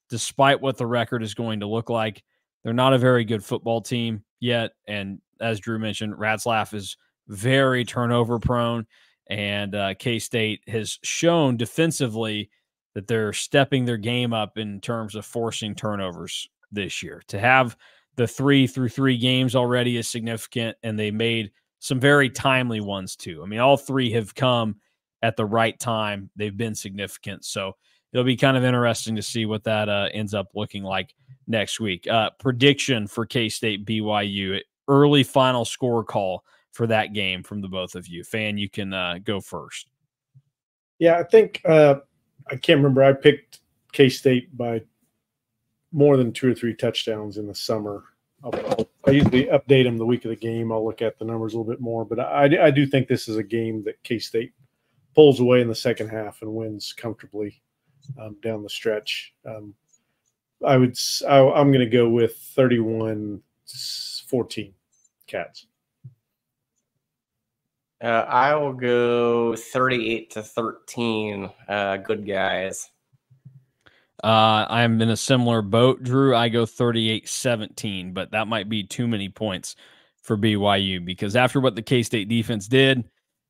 despite what the record is going to look like, they're not a very good football team yet. And as Drew mentioned, Retzlaff is very turnover prone, and uh, K State has shown defensively that they're stepping their game up in terms of forcing turnovers this year. To have the three through three games already is significant, and they made some very timely ones too. I mean, all three have come at the right time. They've been significant, so it'll be kind of interesting to see what that uh, ends up looking like next week. Uh, prediction for K State BYU early final score call for that game from the both of you. Fan, you can uh, go first. Yeah, I think uh, I can't remember. I picked K State by more than two or three touchdowns in the summer. I'll, I'll, i usually update them the week of the game. I'll look at the numbers a little bit more, but I, I do think this is a game that K State pulls away in the second half and wins comfortably um, down the stretch. Um, I would, I, I'm going to go with 31 14 Cats. Uh, I will go 38 to 13. Uh, good guys. Uh, I'm in a similar boat, Drew. I go 38 17, but that might be too many points for BYU because after what the K State defense did,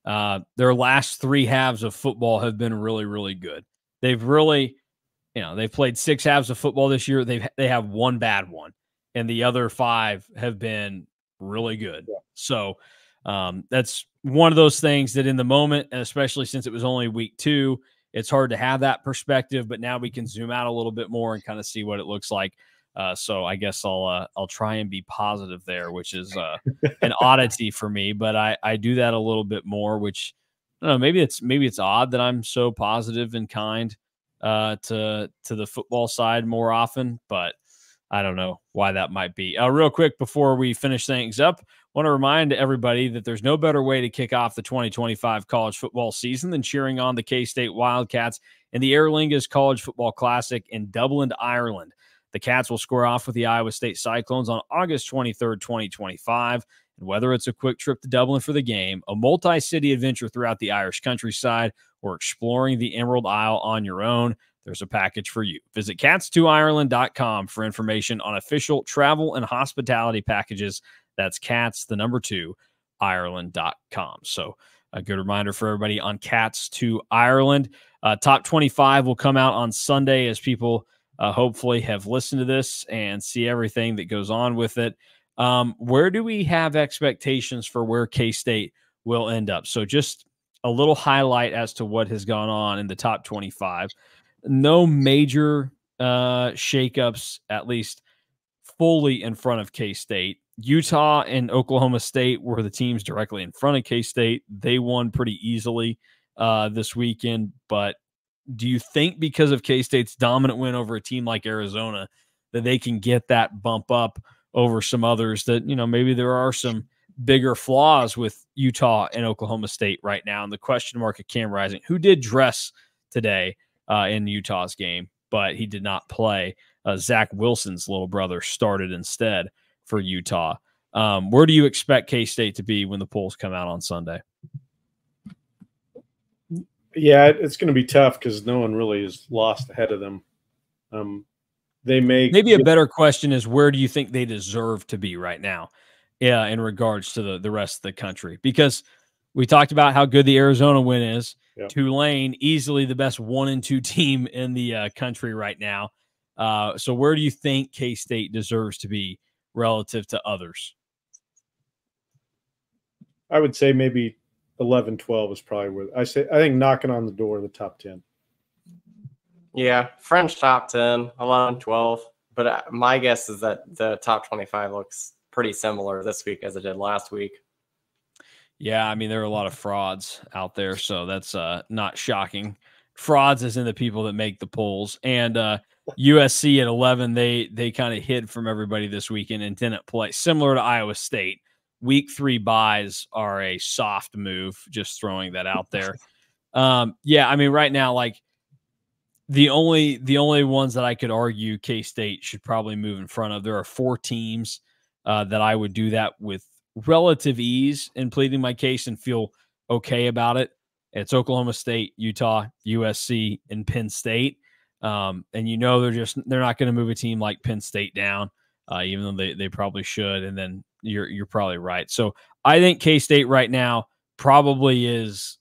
uh, their last three halves of football have been really, really good. They've really, you know, they've played six halves of football this year. They've they have one bad one, and the other five have been really good. Yeah. So um, that's one of those things that in the moment, and especially since it was only week two, it's hard to have that perspective, but now we can zoom out a little bit more and kind of see what it looks like. Uh, so I guess I'll uh, I'll try and be positive there, which is uh, an [laughs] oddity for me, but I I do that a little bit more, which I don't know maybe it's maybe it's odd that I'm so positive and kind uh, to to the football side more often, but I don't know why that might be. Uh, real quick before we finish things up, want to remind everybody that there's no better way to kick off the 2025 college football season than cheering on the K State Wildcats in the Aer Lingus College Football Classic in Dublin, Ireland. The Cats will square off with the Iowa State Cyclones on August 23rd, 2025. And whether it's a quick trip to Dublin for the game, a multi city adventure throughout the Irish countryside, or exploring the Emerald Isle on your own, there's a package for you. Visit cats2ireland.com for information on official travel and hospitality packages that's cats, the number two, Ireland.com. So a good reminder for everybody on Cats to Ireland. Uh, top 25 will come out on Sunday as people uh, hopefully have listened to this and see everything that goes on with it. Um, where do we have expectations for where K State will end up? So, just a little highlight as to what has gone on in the top 25. No major uh, shakeups, at least fully in front of K State. Utah and Oklahoma State were the teams directly in front of K State. They won pretty easily uh, this weekend. But do you think because of K State's dominant win over a team like Arizona that they can get that bump up over some others that, you know, maybe there are some bigger flaws with Utah and Oklahoma State right now? And the question mark of Cam Rising, who did dress today uh, in Utah's game, but he did not play. Uh, Zach Wilson's little brother started instead for Utah. Um, where do you expect K State to be when the polls come out on Sunday? Yeah, it's going to be tough because no one really is lost ahead of them. Um, they may maybe a better question is where do you think they deserve to be right now? Yeah, in regards to the the rest of the country, because we talked about how good the Arizona win is. Yep. Tulane, easily the best one and two team in the uh, country right now. Uh, so where do you think K State deserves to be relative to others? I would say maybe 11, 12 is probably where I say. I think knocking on the door of the top ten. Yeah, French top 10, 11, 12. But uh, my guess is that the top 25 looks pretty similar this week as it did last week. Yeah, I mean there are a lot of frauds out there, so that's uh, not shocking. Frauds is in the people that make the polls, and uh, USC at eleven, they they kind of hid from everybody this weekend and didn't play. Similar to Iowa State, week three buys are a soft move. Just throwing that out [laughs] there. Um, yeah, I mean right now, like the only the only ones that I could argue K State should probably move in front of. There are four teams uh, that I would do that with relative ease in pleading my case and feel okay about it. It's Oklahoma State, Utah, USC, and Penn State. Um, and you know they're just they're not going to move a team like Penn State down, uh, even though they, they probably should. And then you're you're probably right. So I think K State right now probably is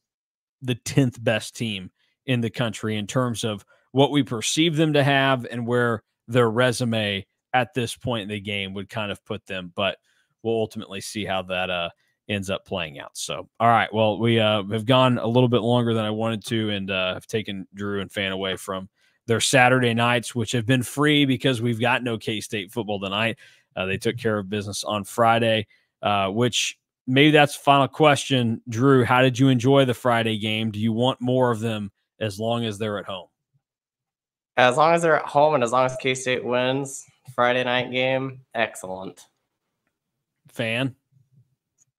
the tenth best team in the country in terms of what we perceive them to have and where their resume at this point in the game would kind of put them. But we'll ultimately see how that uh, ends up playing out. So, all right. Well, we uh, have gone a little bit longer than I wanted to, and uh, have taken Drew and Fan away from their Saturday nights, which have been free because we've got no K State football tonight. Uh, they took care of business on Friday, uh, which maybe that's the final question. Drew, how did you enjoy the Friday game? Do you want more of them as long as they're at home? As long as they're at home and as long as K State wins, Friday night game, excellent fan?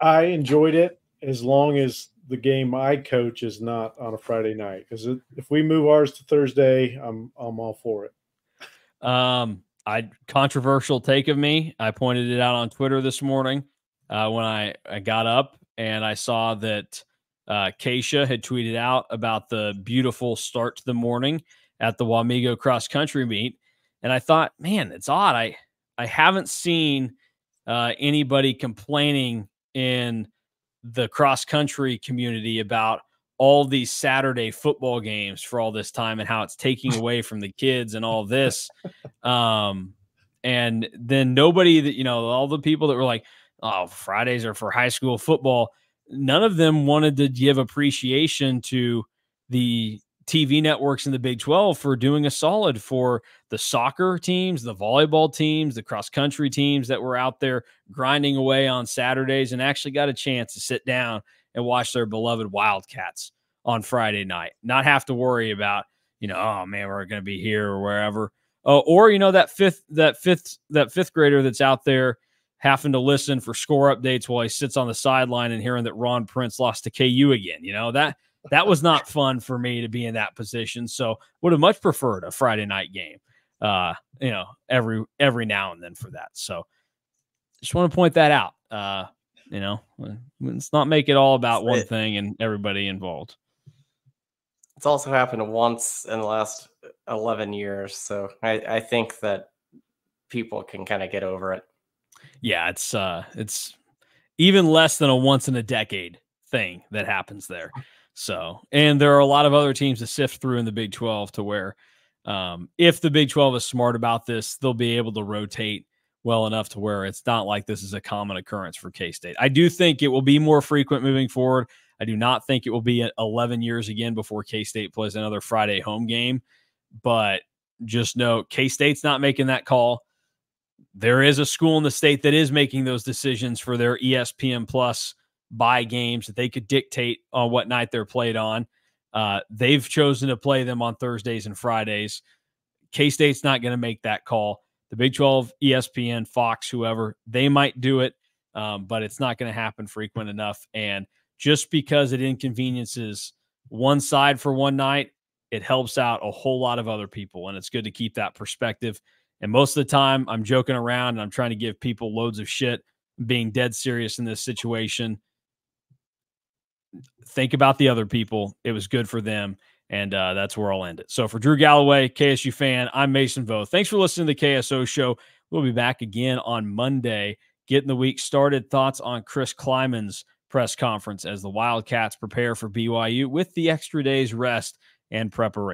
I enjoyed it as long as the game I coach is not on a Friday night. Because if we move ours to Thursday, I'm I'm all for it. Um, I controversial take of me. I pointed it out on Twitter this morning uh, when I, I got up and I saw that uh, Keisha had tweeted out about the beautiful start to the morning at the Wamego cross country meet, and I thought, man, it's odd. I I haven't seen uh, anybody complaining in the cross country community about all these Saturday football games for all this time and how it's taking away from the kids and all this. Um, and then nobody that, you know, all the people that were like, oh, Fridays are for high school football, none of them wanted to give appreciation to the TV networks in the Big 12 for doing a solid for the soccer teams, the volleyball teams, the cross country teams that were out there grinding away on Saturdays and actually got a chance to sit down and watch their beloved Wildcats on Friday night. Not have to worry about, you know, oh man, we're going to be here or wherever. Uh, or you know that fifth that fifth that fifth grader that's out there having to listen for score updates while he sits on the sideline and hearing that Ron Prince lost to KU again. You know that that was not fun for me to be in that position. So would have much preferred a Friday night game. Uh, you know, every every now and then for that. So just want to point that out. Uh, you know, let's not make it all about one thing and everybody involved. It's also happened once in the last 11 years. So I, I think that people can kind of get over it. Yeah, it's uh it's even less than a once in a decade thing that happens there. So, and there are a lot of other teams to sift through in the Big 12 to where um, if the Big 12 is smart about this, they'll be able to rotate well enough to where it's not like this is a common occurrence for K State. I do think it will be more frequent moving forward. I do not think it will be 11 years again before K State plays another Friday home game. But just know K State's not making that call. There is a school in the state that is making those decisions for their ESPN Plus buy games that they could dictate on what night they're played on. Uh, they've chosen to play them on Thursdays and Fridays. K State's not going to make that call. The Big 12, ESPN, Fox, whoever, they might do it, um, but it's not going to happen frequent enough. And just because it inconveniences one side for one night, it helps out a whole lot of other people. And it's good to keep that perspective. And most of the time, I'm joking around and I'm trying to give people loads of shit, being dead serious in this situation think about the other people. It was good for them. And uh, that's where I'll end it. So for Drew Galloway, KSU fan, I'm Mason Voth. Thanks for listening to the KSO show. We'll be back again on Monday, getting the week started. Thoughts on Chris Klieman's press conference as the Wildcats prepare for BYU with the extra day's rest and preparation.